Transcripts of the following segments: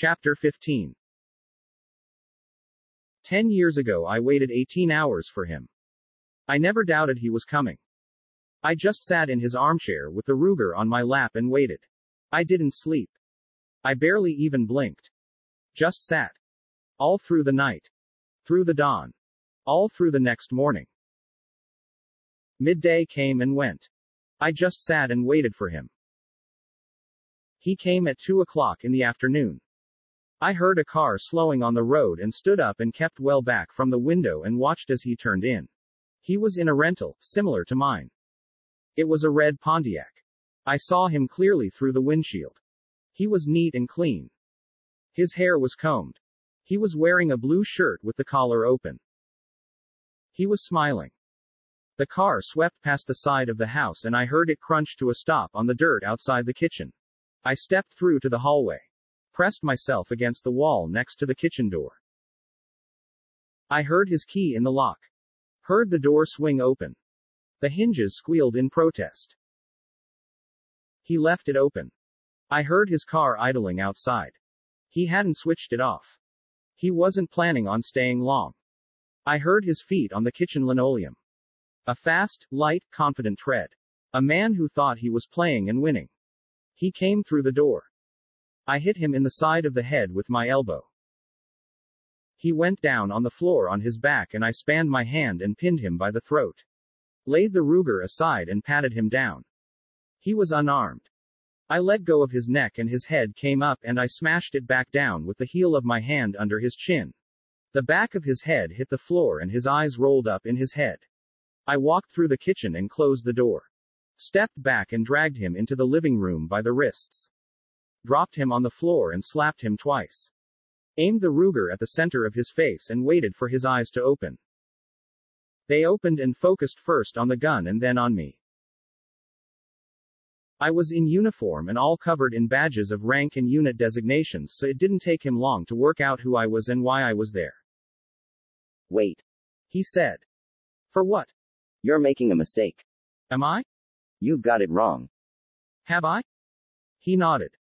Chapter 15 Ten years ago I waited 18 hours for him. I never doubted he was coming. I just sat in his armchair with the Ruger on my lap and waited. I didn't sleep. I barely even blinked. Just sat. All through the night. Through the dawn. All through the next morning. Midday came and went. I just sat and waited for him. He came at two o'clock in the afternoon. I heard a car slowing on the road and stood up and kept well back from the window and watched as he turned in. He was in a rental, similar to mine. It was a red Pontiac. I saw him clearly through the windshield. He was neat and clean. His hair was combed. He was wearing a blue shirt with the collar open. He was smiling. The car swept past the side of the house and I heard it crunch to a stop on the dirt outside the kitchen. I stepped through to the hallway pressed myself against the wall next to the kitchen door. I heard his key in the lock. Heard the door swing open. The hinges squealed in protest. He left it open. I heard his car idling outside. He hadn't switched it off. He wasn't planning on staying long. I heard his feet on the kitchen linoleum. A fast, light, confident tread. A man who thought he was playing and winning. He came through the door. I hit him in the side of the head with my elbow. He went down on the floor on his back and I spanned my hand and pinned him by the throat. Laid the Ruger aside and patted him down. He was unarmed. I let go of his neck and his head came up and I smashed it back down with the heel of my hand under his chin. The back of his head hit the floor and his eyes rolled up in his head. I walked through the kitchen and closed the door. Stepped back and dragged him into the living room by the wrists dropped him on the floor and slapped him twice. Aimed the Ruger at the center of his face and waited for his eyes to open. They opened and focused first on the gun and then on me. I was in uniform and all covered in badges of rank and unit designations, so it didn't take him long to work out who I was and why I was there. Wait. He said. For what? You're making a mistake. Am I? You've got it wrong. Have I? He nodded.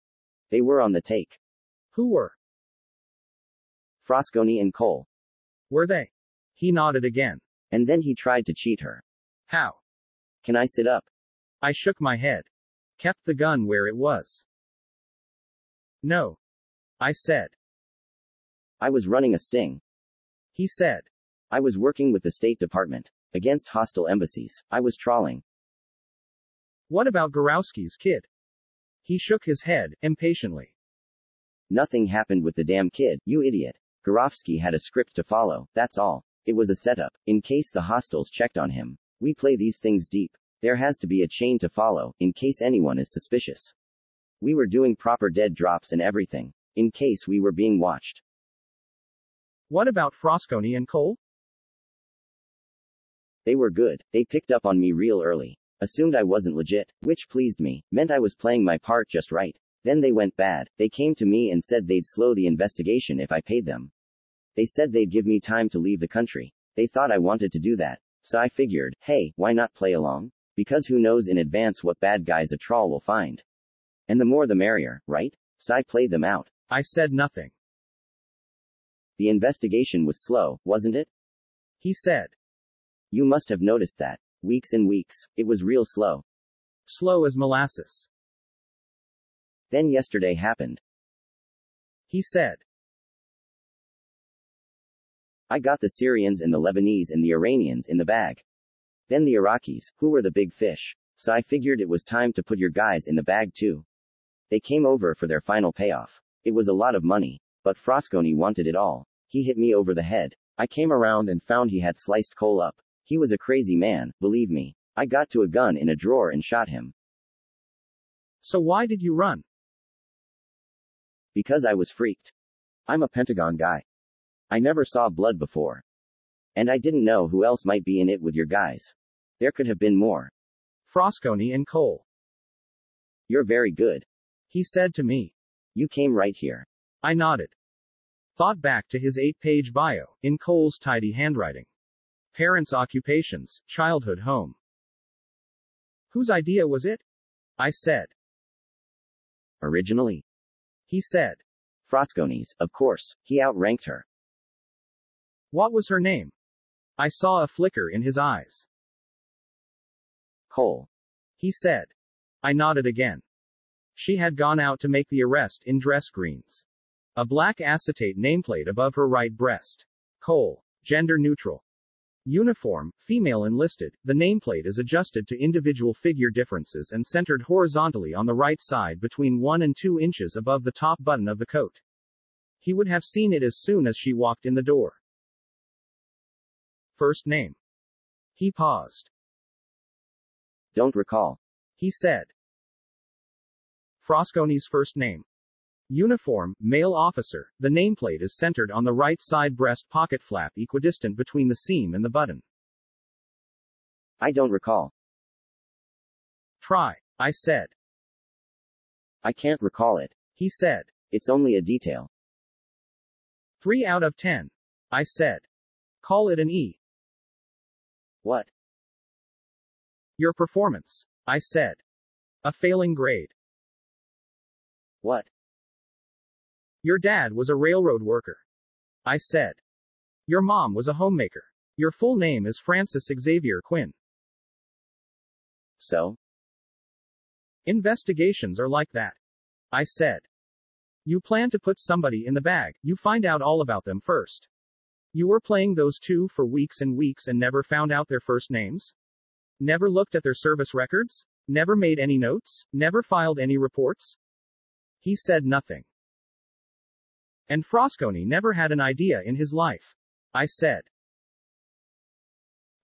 They were on the take. Who were? Frasconi and Kohl. Were they? He nodded again. And then he tried to cheat her. How? Can I sit up? I shook my head. Kept the gun where it was. No. I said. I was running a sting. He said. I was working with the State Department. Against hostile embassies. I was trawling. What about Gorowski's kid? He shook his head, impatiently. Nothing happened with the damn kid, you idiot. Gorowski had a script to follow, that's all. It was a setup, in case the hostiles checked on him. We play these things deep. There has to be a chain to follow, in case anyone is suspicious. We were doing proper dead drops and everything. In case we were being watched. What about Frasconi and Kohl? They were good. They picked up on me real early. Assumed I wasn't legit, which pleased me, meant I was playing my part just right. Then they went bad. They came to me and said they'd slow the investigation if I paid them. They said they'd give me time to leave the country. They thought I wanted to do that. So I figured, hey, why not play along? Because who knows in advance what bad guys a trawl will find. And the more the merrier, right? So I played them out. I said nothing. The investigation was slow, wasn't it? He said. You must have noticed that. Weeks and weeks. It was real slow. Slow as molasses. Then yesterday happened. He said. I got the Syrians and the Lebanese and the Iranians in the bag. Then the Iraqis, who were the big fish. So I figured it was time to put your guys in the bag too. They came over for their final payoff. It was a lot of money. But Frasconi wanted it all. He hit me over the head. I came around and found he had sliced Kohl up. He was a crazy man, believe me. I got to a gun in a drawer and shot him. So why did you run? Because I was freaked. I'm a Pentagon guy. I never saw blood before. And I didn't know who else might be in it with your guys. There could have been more. Frasconi and Kohl. You're very good. He said to me. You came right here. I nodded. Thought back to his eight page bio, in Kohl's tidy handwriting. Parents' occupations, childhood home. Whose idea was it? I said. Originally? He said. Frasconi's, of course. He outranked her. What was her name? I saw a flicker in his eyes. Kohl. He said. I nodded again. She had gone out to make the arrest in dress greens. A black acetate nameplate above her right breast. Kohl. Gender neutral. Uniform, female enlisted, the nameplate is adjusted to individual figure differences and centered horizontally on the right side between 1 and 2 inches above the top button of the coat. He would have seen it as soon as she walked in the door. First name. He paused. Don't recall. He said. Frasconi's first name. Uniform, male officer, the nameplate is centered on the right side breast pocket flap equidistant between the seam and the button. I don't recall. Try. I said. I can't recall it. He said. It's only a detail. 3 out of 10. I said. Call it an E. What? Your performance. I said. A failing grade. What? Your dad was a railroad worker. I said. Your mom was a homemaker. Your full name is Francis Xavier Quinn. So? Investigations are like that. I said. You plan to put somebody in the bag, you find out all about them first. You were playing those two for weeks and weeks and never found out their first names? Never looked at their service records? Never made any notes? Never filed any reports? He said nothing. And Frasconi never had an idea in his life. I said.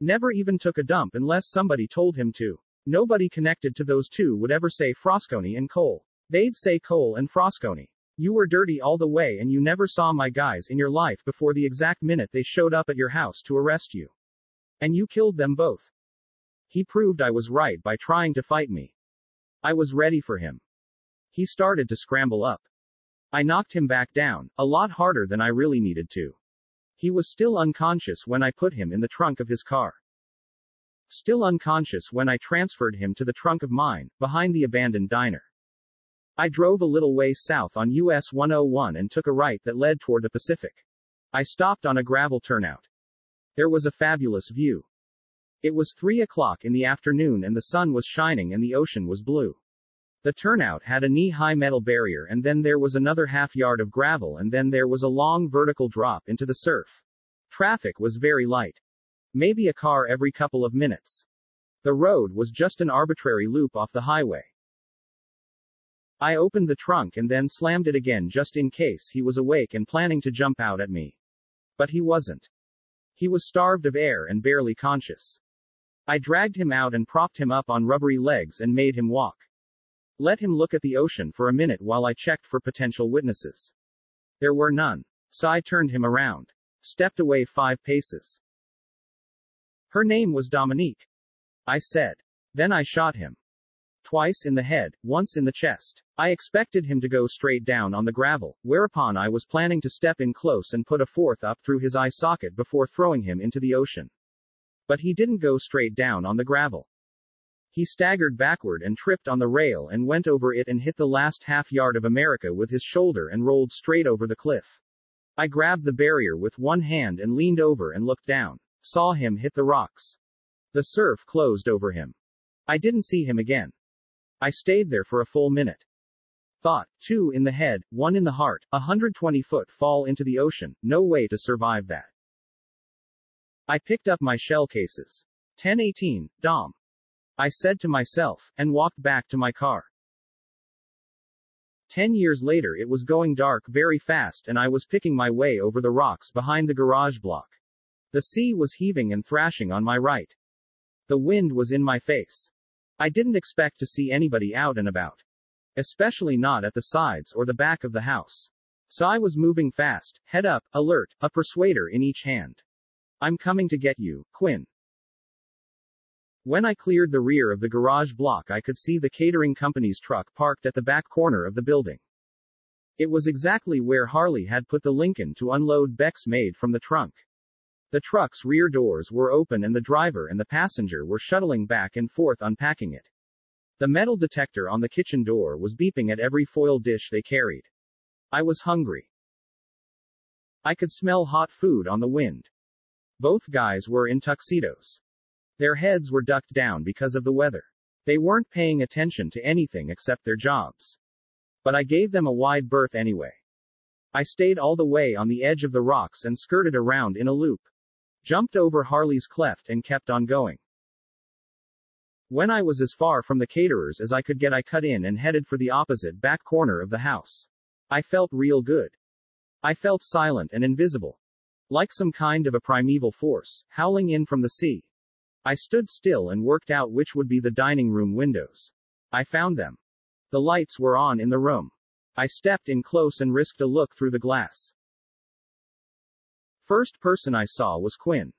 Never even took a dump unless somebody told him to. Nobody connected to those two would ever say Frasconi and Kohl. They'd say Kohl and Frasconi. You were dirty all the way and you never saw my guys in your life before the exact minute they showed up at your house to arrest you. And you killed them both. He proved I was right by trying to fight me. I was ready for him. He started to scramble up. I knocked him back down, a lot harder than I really needed to. He was still unconscious when I put him in the trunk of his car. Still unconscious when I transferred him to the trunk of mine, behind the abandoned diner. I drove a little way south on US 101 and took a right that led toward the Pacific. I stopped on a gravel turnout. There was a fabulous view. It was three o'clock in the afternoon and the sun was shining and the ocean was blue. The turnout had a knee-high metal barrier and then there was another half yard of gravel and then there was a long vertical drop into the surf. Traffic was very light. Maybe a car every couple of minutes. The road was just an arbitrary loop off the highway. I opened the trunk and then slammed it again just in case he was awake and planning to jump out at me. But he wasn't. He was starved of air and barely conscious. I dragged him out and propped him up on rubbery legs and made him walk. Let him look at the ocean for a minute while I checked for potential witnesses. There were none. So I turned him around. Stepped away five paces. Her name was Dominique. I said. Then I shot him. Twice in the head, once in the chest. I expected him to go straight down on the gravel, whereupon I was planning to step in close and put a fourth up through his eye socket before throwing him into the ocean. But he didn't go straight down on the gravel. He staggered backward and tripped on the rail and went over it and hit the last half yard of America with his shoulder and rolled straight over the cliff. I grabbed the barrier with one hand and leaned over and looked down. Saw him hit the rocks. The surf closed over him. I didn't see him again. I stayed there for a full minute. Thought, two in the head, one in the heart, a 120 foot fall into the ocean, no way to survive that. I picked up my shell cases. 1018, Dom. I said to myself, and walked back to my car. Ten years later it was going dark very fast and I was picking my way over the rocks behind the garage block. The sea was heaving and thrashing on my right. The wind was in my face. I didn't expect to see anybody out and about. Especially not at the sides or the back of the house. So I was moving fast, head up, alert, a persuader in each hand. I'm coming to get you, Quinn. When I cleared the rear of the garage block, I could see the catering company's truck parked at the back corner of the building. It was exactly where Harley had put the Lincoln to unload Beck's maid from the trunk. The truck's rear doors were open and the driver and the passenger were shuttling back and forth unpacking it. The metal detector on the kitchen door was beeping at every foil dish they carried. I was hungry. I could smell hot food on the wind. Both guys were in tuxedos. Their heads were ducked down because of the weather. They weren't paying attention to anything except their jobs. But I gave them a wide berth anyway. I stayed all the way on the edge of the rocks and skirted around in a loop. Jumped over Harley's cleft and kept on going. When I was as far from the caterers as I could get, I cut in and headed for the opposite back corner of the house. I felt real good. I felt silent and invisible. Like some kind of a primeval force, howling in from the sea. I stood still and worked out which would be the dining room windows. I found them. The lights were on in the room. I stepped in close and risked a look through the glass. First person I saw was Quinn.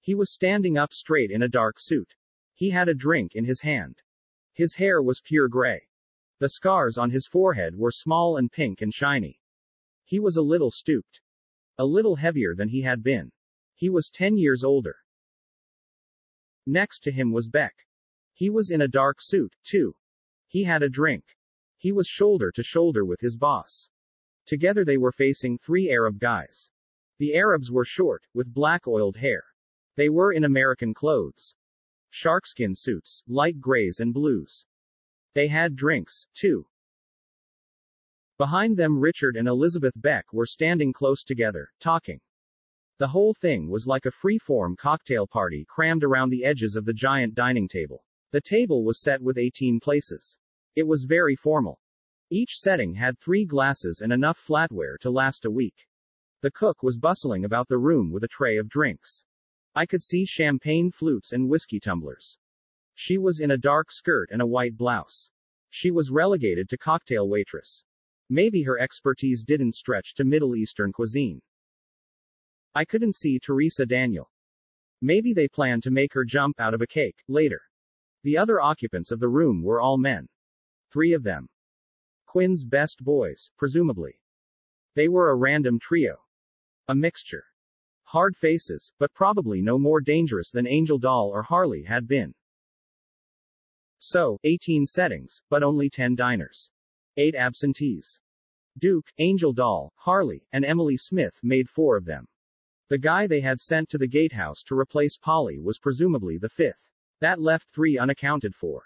He was standing up straight in a dark suit. He had a drink in his hand. His hair was pure gray. The scars on his forehead were small and pink and shiny. He was a little stooped. A little heavier than he had been. He was 10 years older. Next to him was Beck. He was in a dark suit, too. He had a drink. He was shoulder to shoulder with his boss. Together they were facing three Arab guys. The Arabs were short, with black oiled hair. They were in American clothes. Sharkskin suits, light grays and blues. They had drinks, too. Behind them Richard and Elizabeth Beck were standing close together, talking. The whole thing was like a free-form cocktail party crammed around the edges of the giant dining table. The table was set with 18 places. It was very formal. Each setting had three glasses and enough flatware to last a week. The cook was bustling about the room with a tray of drinks. I could see champagne flutes and whiskey tumblers. She was in a dark skirt and a white blouse. She was relegated to cocktail waitress. Maybe her expertise didn't stretch to Middle Eastern cuisine. I couldn't see Teresa Daniel. Maybe they planned to make her jump out of a cake, later. The other occupants of the room were all men. Three of them. Quinn's best boys, presumably. They were a random trio. A mixture. Hard faces, but probably no more dangerous than Angel Doll or Harley had been. So, 18 settings, but only 10 diners. 8 absentees. Duke, Angel Doll, Harley, and Emily Smith made four of them. The guy they had sent to the gatehouse to replace Polly was presumably the fifth. That left three unaccounted for.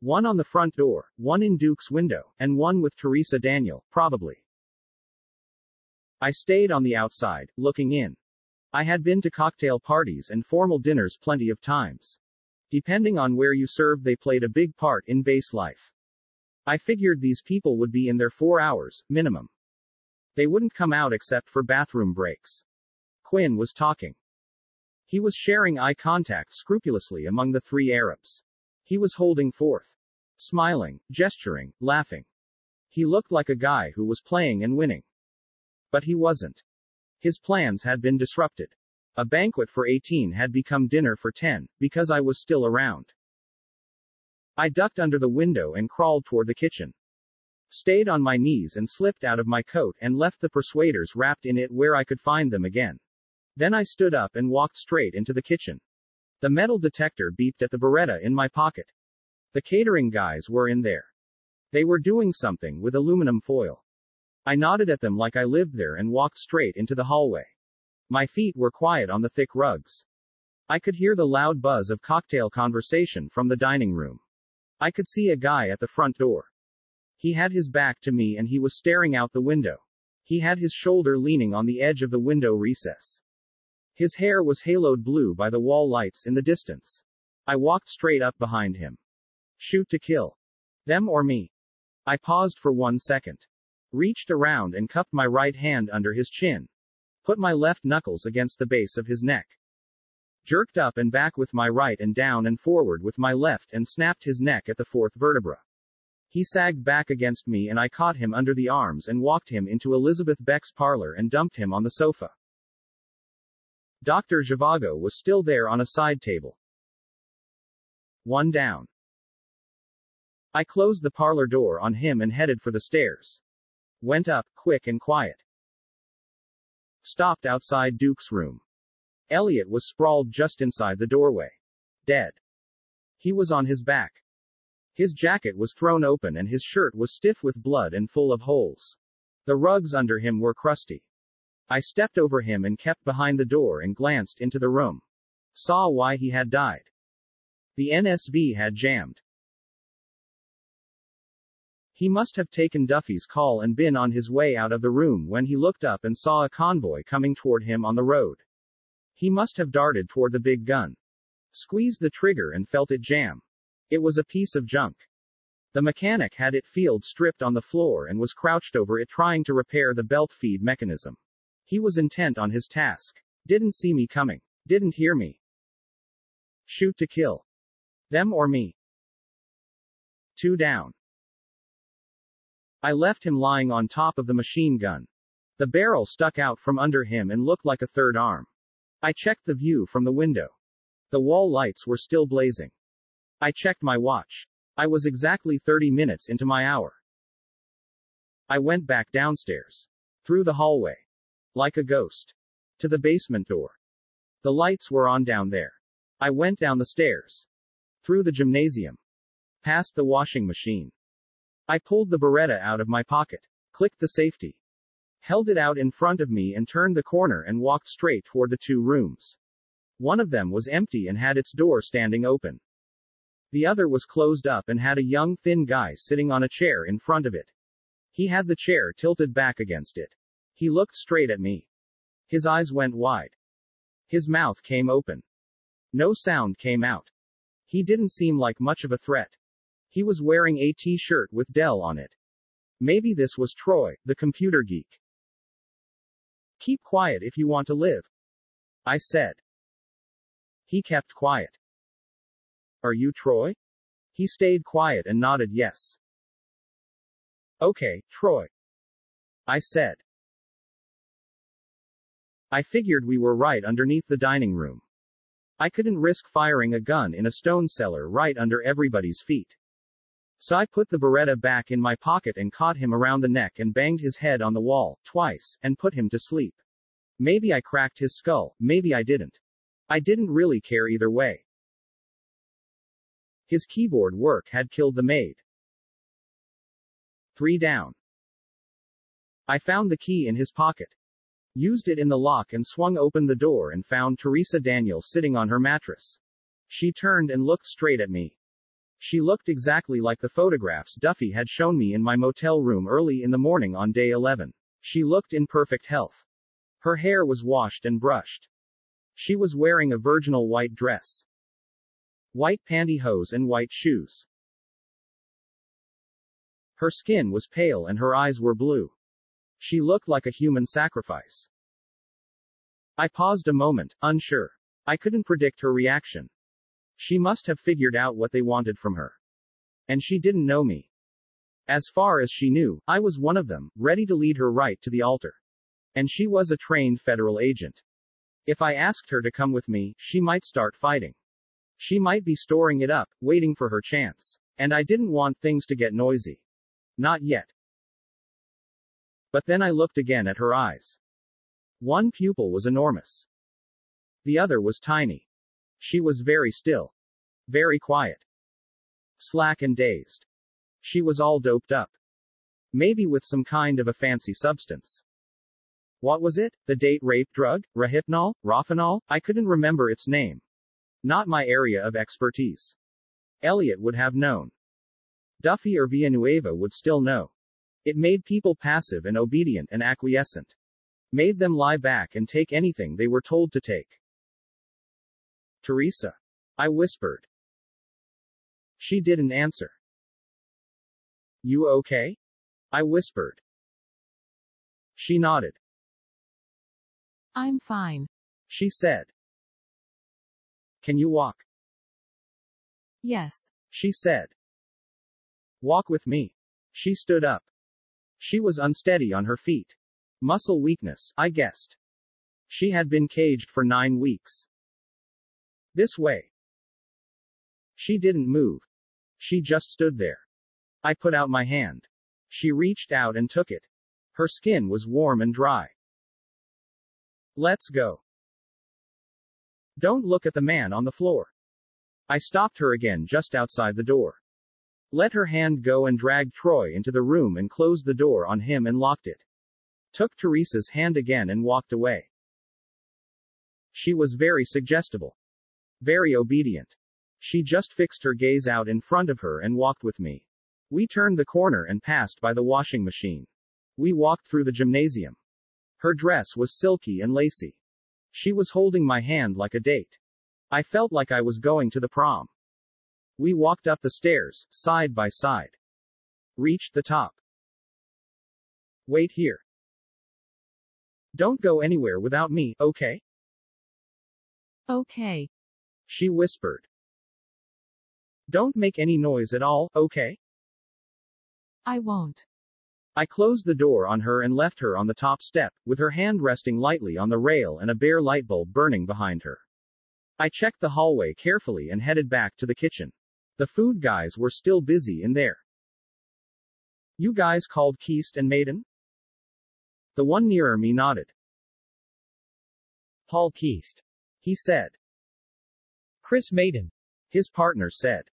One on the front door, one in Duke's window, and one with Teresa Daniel, probably. I stayed on the outside, looking in. I had been to cocktail parties and formal dinners plenty of times. Depending on where you served, they played a big part in base life. I figured these people would be in there four hours, minimum. They wouldn't come out except for bathroom breaks. Quinn was talking. He was sharing eye contact scrupulously among the three Arabs. He was holding forth. Smiling, gesturing, laughing. He looked like a guy who was playing and winning. But he wasn't. His plans had been disrupted. A banquet for 18 had become dinner for 10, because I was still around. I ducked under the window and crawled toward the kitchen. Stayed on my knees and slipped out of my coat and left the persuaders wrapped in it where I could find them again. Then I stood up and walked straight into the kitchen. The metal detector beeped at the Beretta in my pocket. The catering guys were in there. They were doing something with aluminum foil. I nodded at them like I lived there and walked straight into the hallway. My feet were quiet on the thick rugs. I could hear the loud buzz of cocktail conversation from the dining room. I could see a guy at the front door. He had his back to me and he was staring out the window. He had his shoulder leaning on the edge of the window recess. His hair was haloed blue by the wall lights in the distance. I walked straight up behind him. Shoot to kill. Them or me. I paused for one second. Reached around and cupped my right hand under his chin. Put my left knuckles against the base of his neck. Jerked up and back with my right and down and forward with my left and snapped his neck at the fourth vertebra. He sagged back against me and I caught him under the arms and walked him into Elizabeth Beck's parlor and dumped him on the sofa. Dr. Zhivago was still there on a side table. One down. I closed the parlor door on him and headed for the stairs. Went up, quick and quiet. Stopped outside Duke's room. Elliot was sprawled just inside the doorway. Dead. He was on his back. His jacket was thrown open and his shirt was stiff with blood and full of holes. The rugs under him were crusty. I stepped over him and kept behind the door and glanced into the room. Saw why he had died. The NSV had jammed. He must have taken Duffy's call and been on his way out of the room when he looked up and saw a convoy coming toward him on the road. He must have darted toward the big gun. Squeezed the trigger and felt it jam. It was a piece of junk. The mechanic had it field stripped on the floor and was crouched over it trying to repair the belt feed mechanism. He was intent on his task. Didn't see me coming. Didn't hear me. Shoot to kill. Them or me. Two down. I left him lying on top of the machine gun. The barrel stuck out from under him and looked like a third arm. I checked the view from the window. The wall lights were still blazing. I checked my watch. I was exactly 30 minutes into my hour. I went back downstairs. Through the hallway. Like a ghost. To the basement door. The lights were on down there. I went down the stairs. Through the gymnasium. Past the washing machine. I pulled the Beretta out of my pocket, clicked the safety, held it out in front of me and turned the corner and walked straight toward the two rooms. One of them was empty and had its door standing open. The other was closed up and had a young thin guy sitting on a chair in front of it. He had the chair tilted back against it. He looked straight at me. His eyes went wide. His mouth came open. No sound came out. He didn't seem like much of a threat. He was wearing a t-shirt with Dell on it. Maybe this was Troy, the computer geek. Keep quiet if you want to live. I said. He kept quiet. Are you Troy? He stayed quiet and nodded yes. Okay, Troy. I said. I figured we were right underneath the dining room. I couldn't risk firing a gun in a stone cellar right under everybody's feet. So I put the Beretta back in my pocket and caught him around the neck and banged his head on the wall, twice, and put him to sleep. Maybe I cracked his skull, maybe I didn't. I didn't really care either way. His keyboard work had killed the maid. Three down. I found the key in his pocket. Used it in the lock and swung open the door and found Teresa Daniel sitting on her mattress. She turned and looked straight at me. She looked exactly like the photographs Duffy had shown me in my motel room early in the morning on day 11. She looked in perfect health. Her hair was washed and brushed. She was wearing a virginal white dress, white pantyhose, and white shoes. Her skin was pale and her eyes were blue. She looked like a human sacrifice. I paused a moment, unsure. I couldn't predict her reaction. She must have figured out what they wanted from her. And she didn't know me. As far as she knew, I was one of them, ready to lead her right to the altar. And she was a trained federal agent. If I asked her to come with me, she might start fighting. She might be storing it up, waiting for her chance. And I didn't want things to get noisy. Not yet. But then I looked again at her eyes. One pupil was enormous. The other was tiny. She was very still. Very quiet. Slack and dazed. She was all doped up. Maybe with some kind of a fancy substance. What was it? The date rape drug? Rohypnol? Rofinol? I couldn't remember its name. Not my area of expertise. Elliot would have known. Duffy or Villanueva would still know. It made people passive and obedient and acquiescent. Made them lie back and take anything they were told to take. Teresa. I whispered. She didn't answer. You okay? I whispered. She nodded. I'm fine. She said. Can you walk? Yes. She said. Walk with me. She stood up. She was unsteady on her feet. Muscle weakness, I guessed. She had been caged for nine weeks. This way. She didn't move. She just stood there. I put out my hand. She reached out and took it. Her skin was warm and dry. Let's go. Don't look at the man on the floor. I stopped her again just outside the door. Let her hand go and dragged Troy into the room and closed the door on him and locked it. Took Teresa's hand again and walked away. She was very suggestible. Very obedient. She just fixed her gaze out in front of her and walked with me. We turned the corner and passed by the washing machine. We walked through the gymnasium. Her dress was silky and lacy. She was holding my hand like a date. I felt like I was going to the prom. We walked up the stairs, side by side. Reached the top. Wait here. Don't go anywhere without me, okay? Okay. She whispered. Don't make any noise at all, okay? I won't. I closed the door on her and left her on the top step, with her hand resting lightly on the rail and a bare light bulb burning behind her. I checked the hallway carefully and headed back to the kitchen. The food guys were still busy in there. You guys called Keast and Maiden? The one nearer me nodded. Paul Keast. He said. Chris Maiden. His partner said.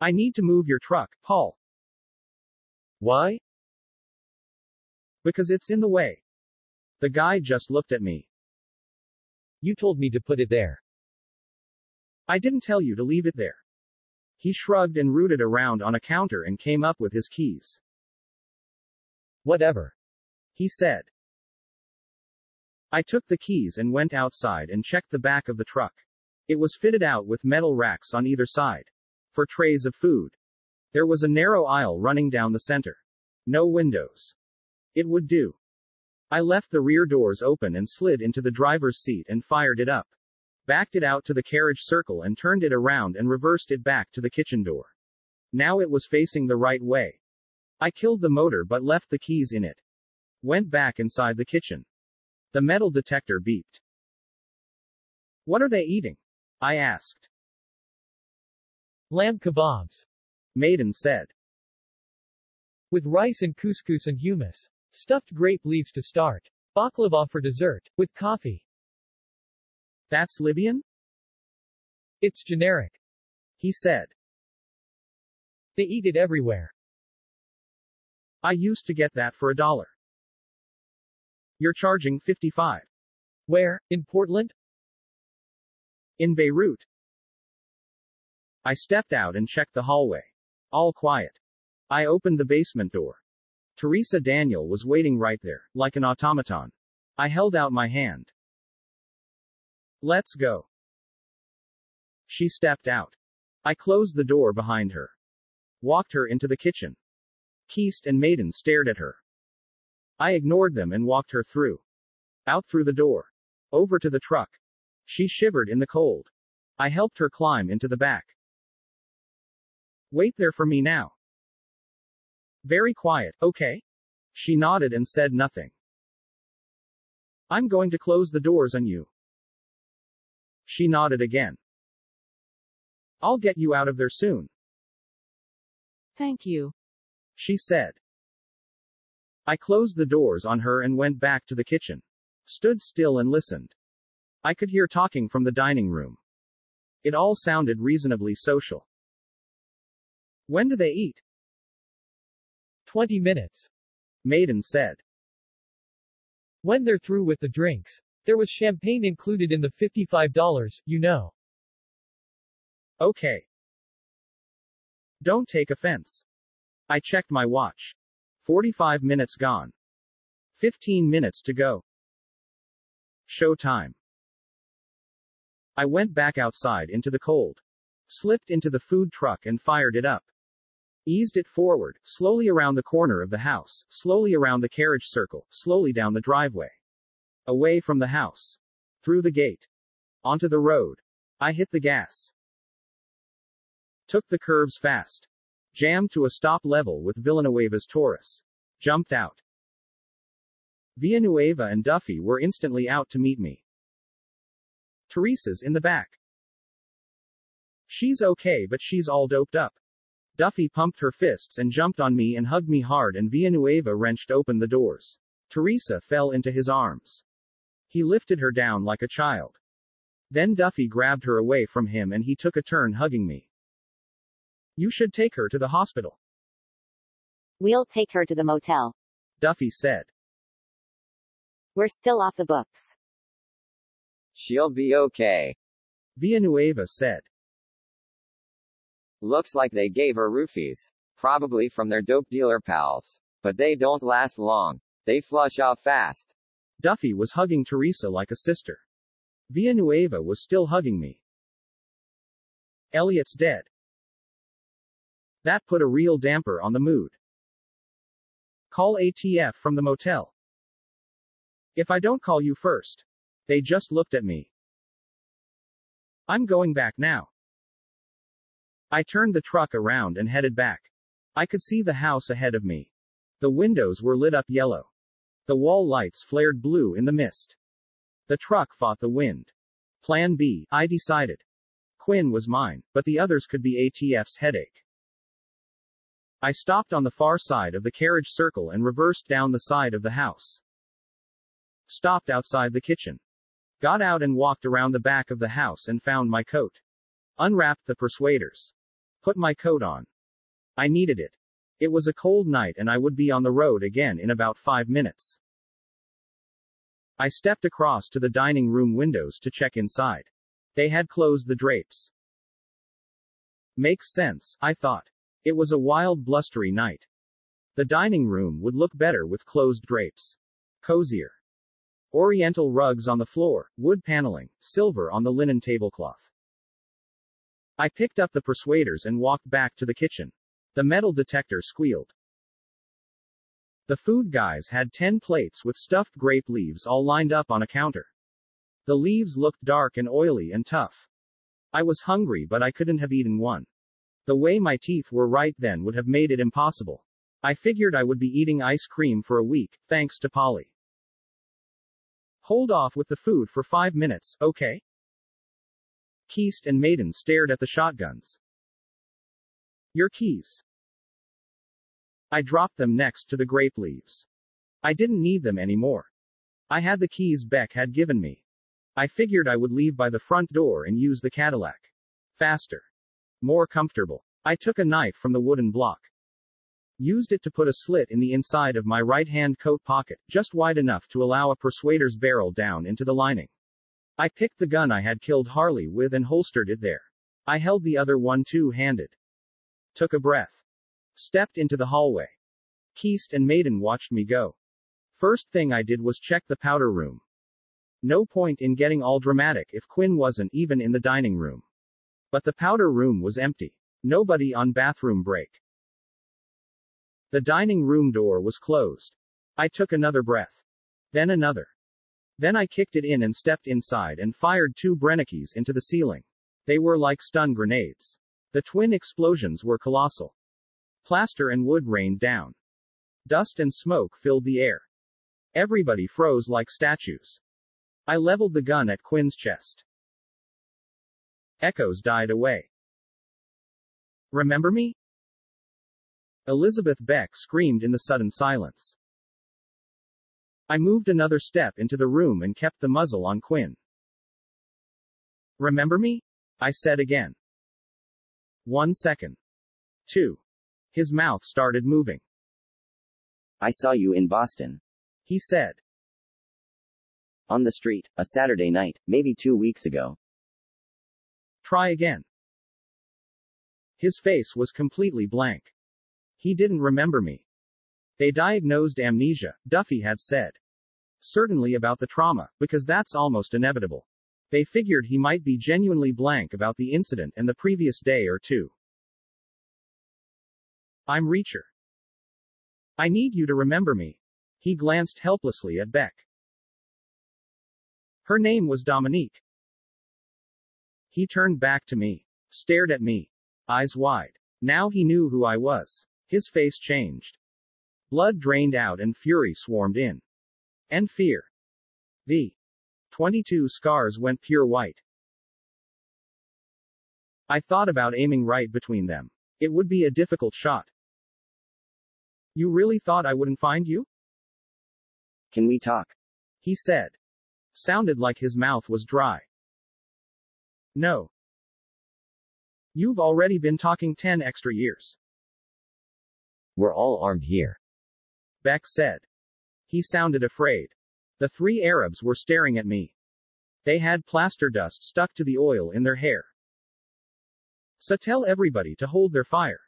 I need to move your truck, Paul. Why? Because it's in the way. The guy just looked at me. You told me to put it there. I didn't tell you to leave it there. He shrugged and rooted around on a counter and came up with his keys. Whatever. He said. I took the keys and went outside and checked the back of the truck. It was fitted out with metal racks on either side. For trays of food. There was a narrow aisle running down the center. No windows. It would do. I left the rear doors open and slid into the driver's seat and fired it up. Backed it out to the carriage circle and turned it around and reversed it back to the kitchen door. Now it was facing the right way. I killed the motor but left the keys in it. Went back inside the kitchen. The metal detector beeped. What are they eating? I asked. Lamb kebabs. Maiden said. With rice and couscous and hummus. Stuffed grape leaves to start. Baklava for dessert. With coffee. That's Libyan? It's generic. He said. They eat it everywhere. I used to get that for a dollar. You're charging 55. Where? In Portland? In Beirut. I stepped out and checked the hallway. All quiet. I opened the basement door. Teresa Daniel was waiting right there, like an automaton. I held out my hand. Let's go. She stepped out. I closed the door behind her. Walked her into the kitchen. Keast and Maiden stared at her. I ignored them and walked her through. Out through the door. Over to the truck. She shivered in the cold. I helped her climb into the back. Wait there for me now. Very quiet, okay? She nodded and said nothing. I'm going to close the doors on you. She nodded again. I'll get you out of there soon. Thank you. She said. I closed the doors on her and went back to the kitchen. Stood still and listened. I could hear talking from the dining room. It all sounded reasonably social. When do they eat? 20 minutes. Maiden said. When they're through with the drinks. There was champagne included in the $55, you know. Okay. Don't take offense. I checked my watch. 45 minutes gone. 15 minutes to go. Show time. I went back outside into the cold. Slipped into the food truck and fired it up. Eased it forward, slowly around the corner of the house, slowly around the carriage circle, slowly down the driveway. Away from the house. Through the gate. Onto the road. I hit the gas. Took the curves fast. Jammed to a stop level with Villanueva's Taurus. Jumped out. Villanueva and Duffy were instantly out to meet me. Teresa's in the back. She's okay but she's all doped up. Duffy pumped her fists and jumped on me and hugged me hard and Villanueva wrenched open the doors. Teresa fell into his arms. He lifted her down like a child. Then Duffy grabbed her away from him and he took a turn hugging me. You should take her to the hospital, We'll take her to the motel. Duffy said. We're still off the books. She'll be okay. Villanueva said. Looks like they gave her roofies. Probably from their dope dealer pals. But they don't last long. They flush out fast. Duffy was hugging Teresa like a sister. Villanueva was still hugging me. Elliot's dead. That put a real damper on the mood. Call ATF from the motel. If I don't call you first. They just looked at me. I'm going back now. I turned the truck around and headed back. I could see the house ahead of me. The windows were lit up yellow. The wall lights flared blue in the mist. The truck fought the wind. Plan B, I decided. Quinn was mine, but the others could be ATF's headache. I stopped on the far side of the carriage circle and reversed down the side of the house. Stopped outside the kitchen. Got out and walked around the back of the house and found my coat. Unwrapped the persuaders. Put my coat on. I needed it. It was a cold night and I would be on the road again in about five minutes. I stepped across to the dining room windows to check inside. They had closed the drapes. Makes sense, I thought. It was a wild blustery night. The dining room would look better with closed drapes. Cozier. Oriental rugs on the floor, wood paneling, silver on the linen tablecloth. I picked up the persuaders and walked back to the kitchen. The metal detector squealed. The food guys had 10 plates with stuffed grape leaves all lined up on a counter. The leaves looked dark and oily and tough. I was hungry but I couldn't have eaten one. The way my teeth were right then would have made it impossible. I figured I would be eating ice cream for a week, thanks to Polly. Hold off with the food for five minutes, okay? Keast and Maiden stared at the shotguns. Your keys. I dropped them next to the grape leaves. I didn't need them anymore. I had the keys Beck had given me. I figured I would leave by the front door and use the Cadillac. Faster. More comfortable. I took a knife from the wooden block. Used it to put a slit in the inside of my right-hand coat pocket, just wide enough to allow a persuader's barrel down into the lining. I picked the gun I had killed Harley with and holstered it there. I held the other one two-handed. Took a breath. Stepped into the hallway. Keast and Maiden watched me go. First thing I did was check the powder room. No point in getting all dramatic if Quinn wasn't even in the dining room. But the powder room was empty. Nobody on bathroom break. The dining room door was closed. I took another breath. Then another. Then I kicked it in and stepped inside and fired two Brennekes into the ceiling. They were like stun grenades. The twin explosions were colossal. Plaster and wood rained down. Dust and smoke filled the air. Everybody froze like statues. I leveled the gun at Quinn's chest. Echoes died away. Remember me? Elizabeth Beck screamed in the sudden silence. I moved another step into the room and kept the muzzle on Quinn. Remember me? I said again. One second. Two. His mouth started moving. I saw you in Boston. He said. On the street, a Saturday night, maybe two weeks ago. Try again. His face was completely blank. He didn't remember me. They diagnosed amnesia, Duffy had said. Certainly about the trauma, because that's almost inevitable. They figured he might be genuinely blank about the incident and the previous day or two. I'm Reacher. I need you to remember me. He glanced helplessly at Beck. Her name was Dominique. He turned back to me, stared at me, eyes wide. Now he knew who I was. His face changed. Blood drained out and fury swarmed in. And fear. The 22 scars went pure white. I thought about aiming right between them. It would be a difficult shot. You really thought I wouldn't find you? Can we talk? He said. Sounded like his mouth was dry. No. You've already been talking 10 extra years. We're all armed here. Beck said. He sounded afraid. The three Arabs were staring at me. They had plaster dust stuck to the oil in their hair. So tell everybody to hold their fire.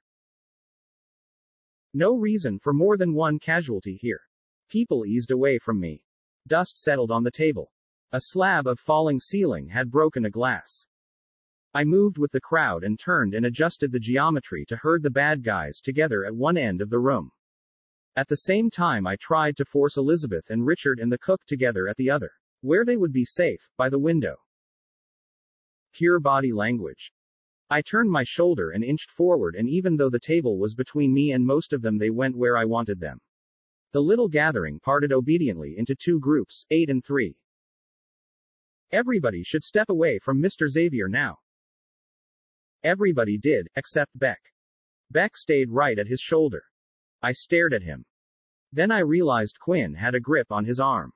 No reason for more than one casualty here. People eased away from me. Dust settled on the table. A slab of falling ceiling had broken a glass. I moved with the crowd and turned and adjusted the geometry to herd the bad guys together at one end of the room. At the same time, I tried to force Elizabeth and Richard and the cook together at the other, where they would be safe, by the window. Pure body language. I turned my shoulder and inched forward, and even though the table was between me and most of them, they went where I wanted them. The little gathering parted obediently into two groups, eight and three. Everybody should step away from Mr. Xavier now. Everybody did, except Beck. Beck stayed right at his shoulder. I stared at him. Then I realized Quinn had a grip on his arm.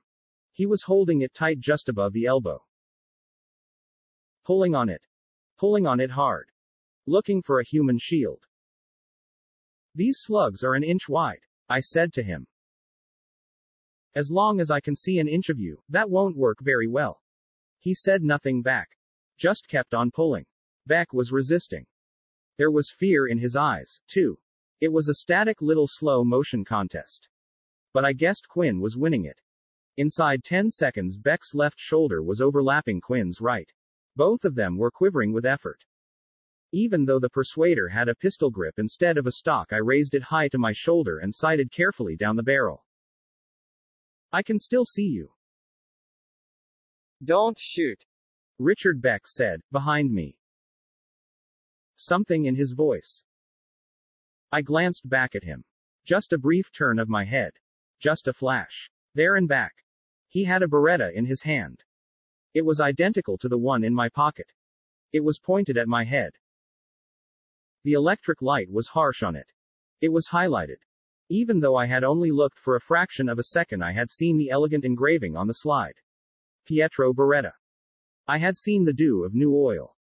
He was holding it tight just above the elbow. Pulling on it. Pulling on it hard. Looking for a human shield. These slugs are an inch wide, I said to him. As long as I can see an inch of you, that won't work very well. He said nothing back. Just kept on pulling. Beck was resisting. There was fear in his eyes, too. It was a static little slow motion contest. But I guessed Quinn was winning it. Inside 10 seconds, Beck's left shoulder was overlapping Quinn's right. Both of them were quivering with effort. Even though the persuader had a pistol grip instead of a stock, I raised it high to my shoulder and sighted carefully down the barrel. I can still see you. Don't shoot. Richard Beck said, behind me. Something in his voice. I glanced back at him. Just a brief turn of my head. Just a flash. There and back. He had a Beretta in his hand. It was identical to the one in my pocket. It was pointed at my head. The electric light was harsh on it. It was highlighted. Even though I had only looked for a fraction of a second, I had seen the elegant engraving on the slide. Pietro Beretta. I had seen the dew of new oil.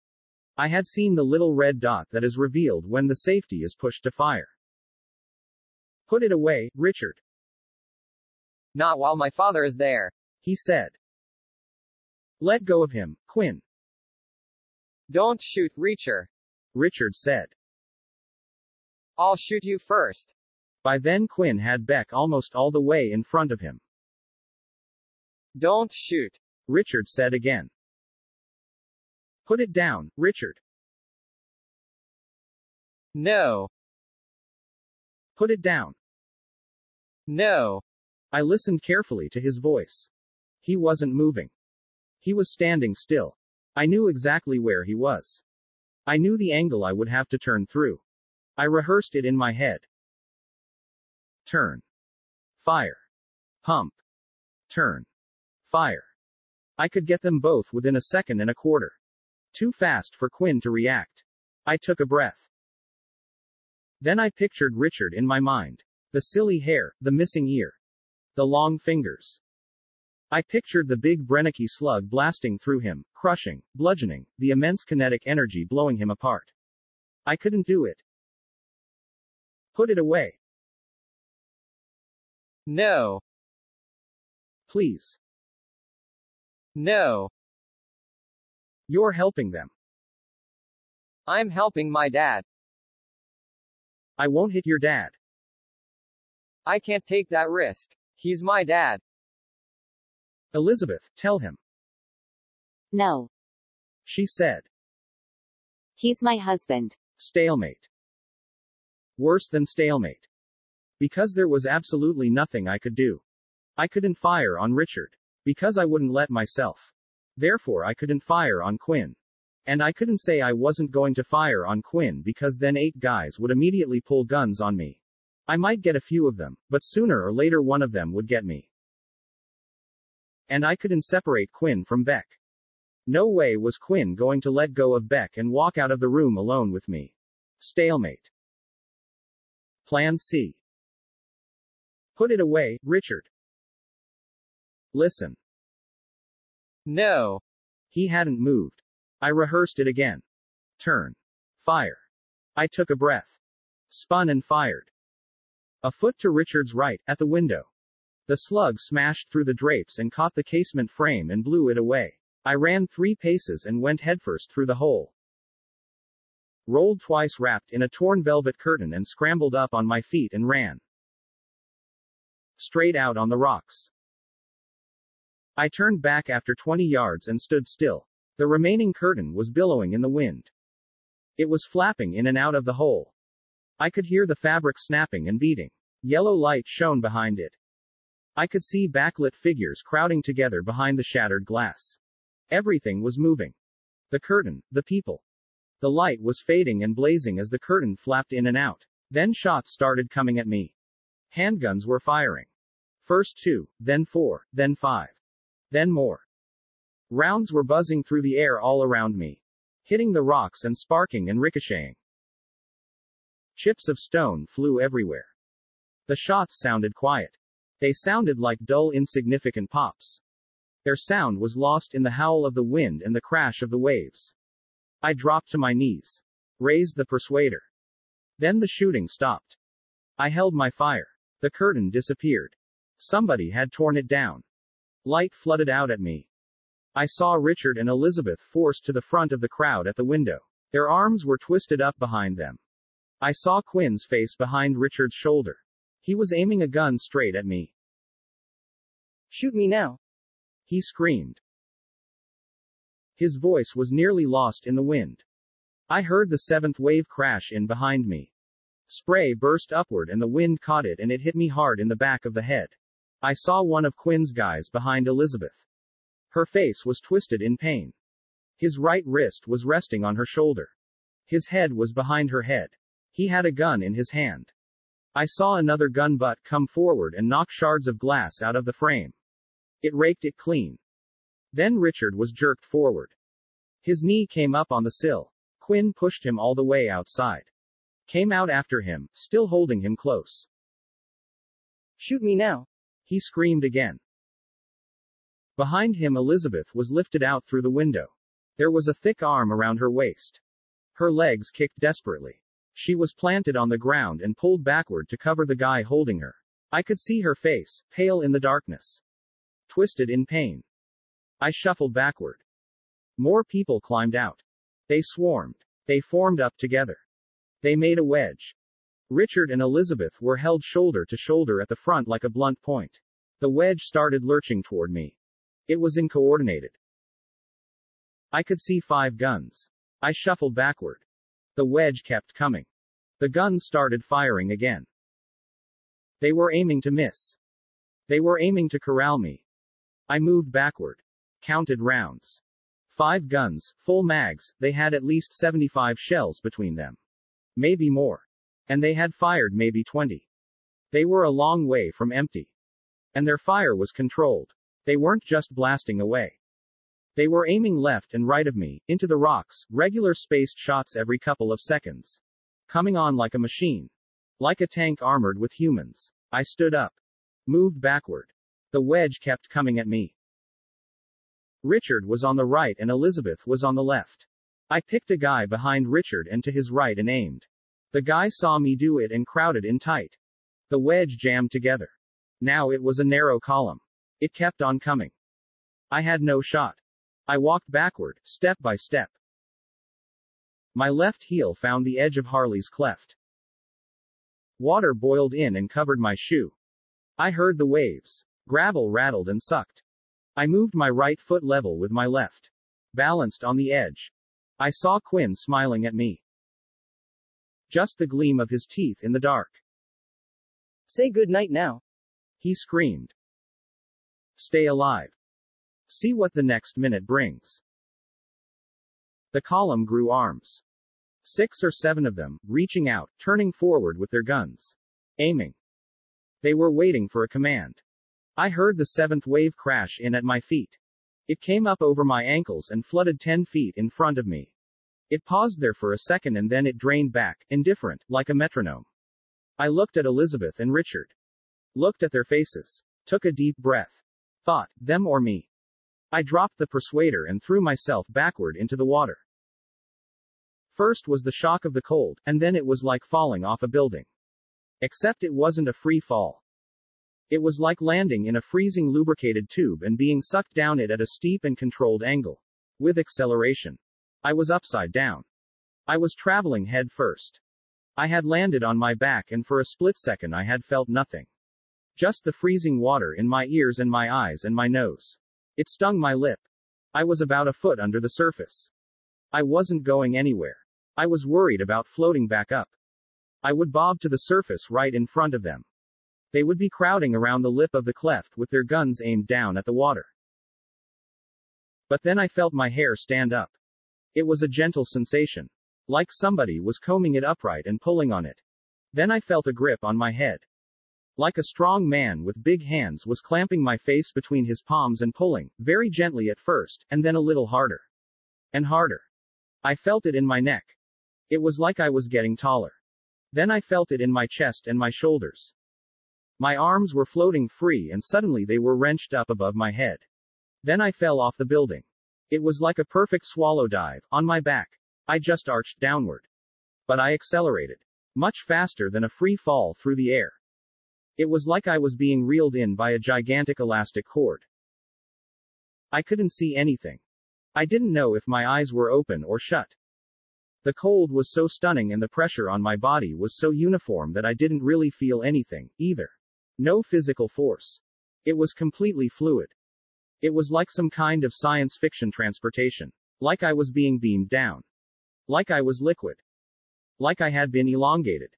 I had seen the little red dot that is revealed when the safety is pushed to fire. Put it away, Richard. Not while my father is there. He said. Let go of him, Quinn. Don't shoot, Reacher. Richard said. I'll shoot you first. By then Quinn had Beck almost all the way in front of him. Don't shoot. Richard said again. Put it down, Richard. No. Put it down. No. I listened carefully to his voice. He wasn't moving. He was standing still. I knew exactly where he was. I knew the angle I would have to turn through. I rehearsed it in my head. Turn. Fire. Pump. Turn. Fire. I could get them both within a second and a quarter. Too fast for Quinn to react. I took a breath. Then I pictured Richard in my mind. The silly hair, the missing ear. The long fingers. I pictured the big Brenneke slug blasting through him, crushing, bludgeoning, the immense kinetic energy blowing him apart. I couldn't do it. Put it away. No. Please. No. You're helping them. I'm helping my dad. I won't hit your dad. I can't take that risk. He's my dad. Elizabeth, tell him. No. She said. He's my husband. Stalemate. Worse than stalemate. Because there was absolutely nothing I could do. I couldn't fire on Richard. Because I wouldn't let myself. Therefore, I couldn't fire on Quinn. And I couldn't say I wasn't going to fire on Quinn because then eight guys would immediately pull guns on me. I might get a few of them, but sooner or later one of them would get me. And I couldn't separate Quinn from Beck. No way was Quinn going to let go of Beck and walk out of the room alone with me. Stalemate. Plan C. Put it away, Richard. Listen. No. He hadn't moved. I rehearsed it again. Turn. Fire. I took a breath. Spun and fired. A foot to Richard's right, at the window. The slug smashed through the drapes and caught the casement frame and blew it away. I ran three paces and went headfirst through the hole. Rolled twice wrapped in a torn velvet curtain and scrambled up on my feet and ran. Straight out on the rocks. I turned back after 20 yards and stood still. The remaining curtain was billowing in the wind. It was flapping in and out of the hole. I could hear the fabric snapping and beating. Yellow light shone behind it. I could see backlit figures crowding together behind the shattered glass. Everything was moving. The curtain, the people. The light was fading and blazing as the curtain flapped in and out. Then shots started coming at me. Handguns were firing. First two, then four, then five. Then more. Rounds were buzzing through the air all around me, hitting the rocks and sparking and ricocheting. Chips of stone flew everywhere. The shots sounded quiet. They sounded like dull, insignificant pops. Their sound was lost in the howl of the wind and the crash of the waves. I dropped to my knees. Raised the persuader. Then the shooting stopped. I held my fire. The curtain disappeared. Somebody had torn it down. Light flooded out at me. I saw Richard and Elizabeth forced to the front of the crowd at the window. Their arms were twisted up behind them. I saw Quinn's face behind Richard's shoulder. He was aiming a gun straight at me. Shoot me now. He screamed. His voice was nearly lost in the wind. I heard the seventh wave crash in behind me. Spray burst upward and the wind caught it and it hit me hard in the back of the head. I saw one of Quinn's guys behind Elizabeth. Her face was twisted in pain. His right wrist was resting on her shoulder. His head was behind her head. He had a gun in his hand. I saw another gun butt come forward and knock shards of glass out of the frame. It raked it clean. Then Richard was jerked forward. His knee came up on the sill. Quinn pushed him all the way outside. Came out after him, still holding him close. Shoot me now. He screamed again. Behind him Elizabeth was lifted out through the window. There was a thick arm around her waist. Her legs kicked desperately. She was planted on the ground and pulled backward to cover the guy holding her. I could see her face, pale in the darkness. Twisted in pain. I shuffled backward. More people climbed out. They swarmed. They formed up together. They made a wedge. Richard and Elizabeth were held shoulder to shoulder at the front like a blunt point. The wedge started lurching toward me. It was incoordinated. I could see five guns. I shuffled backward. The wedge kept coming. The guns started firing again. They were aiming to miss. They were aiming to corral me. I moved backward. Counted rounds. Five guns, full mags, they had at least 75 shells between them. Maybe more. And they had fired maybe 20. They were a long way from empty. And their fire was controlled. They weren't just blasting away. They were aiming left and right of me, into the rocks, regular spaced shots every couple of seconds. Coming on like a machine. Like a tank armored with humans. I stood up. Moved backward. The wedge kept coming at me. Richard was on the right and Elizabeth was on the left. I picked a guy behind Richard and to his right and aimed. The guy saw me do it and crowded in tight. The wedge jammed together. Now it was a narrow column. It kept on coming. I had no shot. I walked backward, step by step. My left heel found the edge of Harley's cleft. Water boiled in and covered my shoe. I heard the waves. Gravel rattled and sucked. I moved my right foot level with my left. Balanced on the edge. I saw Quinn smiling at me. Just the gleam of his teeth in the dark. Say good night now. He screamed. Stay alive. See what the next minute brings. The column grew arms. Six or seven of them, reaching out, turning forward with their guns. Aiming. They were waiting for a command. I heard the seventh wave crash in at my feet. It came up over my ankles and flooded 10 feet in front of me. It paused there for a second and then it drained back, indifferent, like a metronome. I looked at Elizabeth and Richard. Looked at their faces. Took a deep breath. Thought, them or me. I dropped the persuader and threw myself backward into the water. First was the shock of the cold, and then it was like falling off a building. Except it wasn't a free fall. It was like landing in a freezing lubricated tube and being sucked down it at a steep and controlled angle. With acceleration. I was upside down. I was traveling head first. I had landed on my back and for a split second I had felt nothing. Just the freezing water in my ears and my eyes and my nose. It stung my lip. I was about a foot under the surface. I wasn't going anywhere. I was worried about floating back up. I would bob to the surface right in front of them. They would be crowding around the lip of the cleft with their guns aimed down at the water. But then I felt my hair stand up. It was a gentle sensation. Like somebody was combing it upright and pulling on it. Then I felt a grip on my head. Like a strong man with big hands was clamping my face between his palms and pulling, very gently at first, and then a little harder. And harder. I felt it in my neck. It was like I was getting taller. Then I felt it in my chest and my shoulders. My arms were floating free and suddenly they were wrenched up above my head. Then I fell off the building. It was like a perfect swallow dive, on my back. I just arched downward. But I accelerated. Much faster than a free fall through the air. It was like I was being reeled in by a gigantic elastic cord. I couldn't see anything. I didn't know if my eyes were open or shut. The cold was so stunning and the pressure on my body was so uniform that I didn't really feel anything, either. No physical force. It was completely fluid. It was like some kind of science fiction transportation. Like I was being beamed down. Like I was liquid. Like I had been elongated.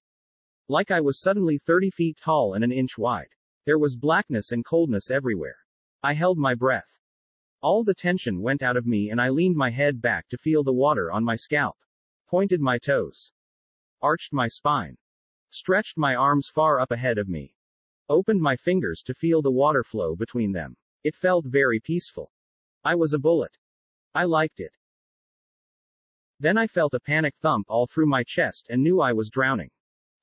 Like I was suddenly 30 feet tall and an inch wide. There was blackness and coldness everywhere. I held my breath. All the tension went out of me and I leaned my head back to feel the water on my scalp. Pointed my toes. Arched my spine. Stretched my arms far up ahead of me. Opened my fingers to feel the water flow between them. It felt very peaceful. I was a bullet. I liked it. Then I felt a panic thump all through my chest and knew I was drowning.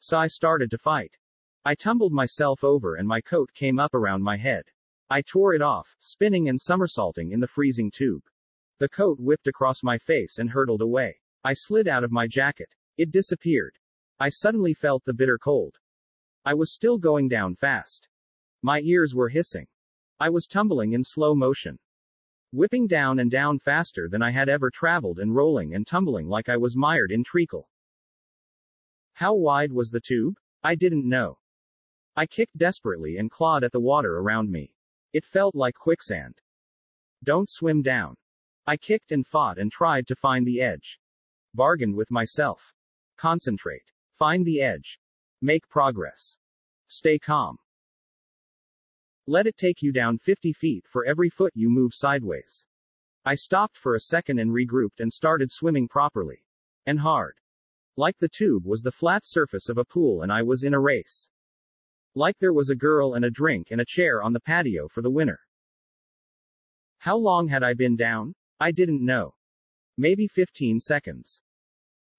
So I started to fight. I tumbled myself over and my coat came up around my head. I tore it off, spinning and somersaulting in the freezing tube. The coat whipped across my face and hurtled away. I slid out of my jacket. It disappeared. I suddenly felt the bitter cold. I was still going down fast. My ears were hissing. I was tumbling in slow motion. Whipping down and down faster than I had ever traveled and rolling and tumbling like I was mired in treacle. How wide was the tube? I didn't know. I kicked desperately and clawed at the water around me. It felt like quicksand. Don't swim down. I kicked and fought and tried to find the edge. Bargained with myself. Concentrate. Find the edge. Make progress. Stay calm. Let it take you down 50 feet for every foot you move sideways. I stopped for a second and regrouped and started swimming properly. And hard. Like the tube was the flat surface of a pool and I was in a race. Like there was a girl and a drink and a chair on the patio for the winner. How long had I been down? I didn't know. Maybe 15 seconds.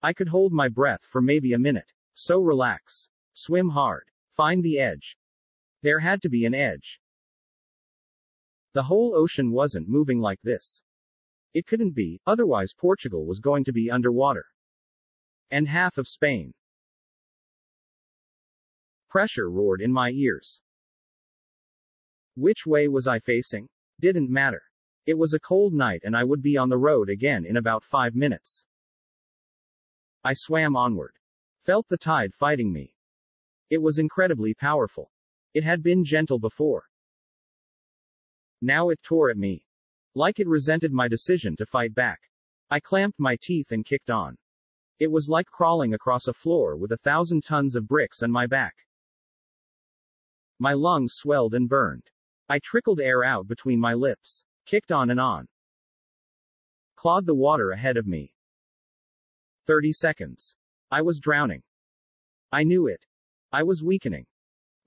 I could hold my breath for maybe a minute. So relax. Swim hard. Find the edge. There had to be an edge. The whole ocean wasn't moving like this. It couldn't be, otherwise Portugal was going to be underwater and half of Spain. Pressure roared in my ears. Which way was I facing? Didn't matter. It was a cold night and I would be on the road again in about five minutes. I swam onward. Felt the tide fighting me. It was incredibly powerful. It had been gentle before. Now it tore at me. Like it resented my decision to fight back. I clamped my teeth and kicked on. It was like crawling across a floor with a thousand tons of bricks on my back. My lungs swelled and burned. I trickled air out between my lips, kicked on and on. Clawed the water ahead of me. 30 seconds. I was drowning. I knew it. I was weakening.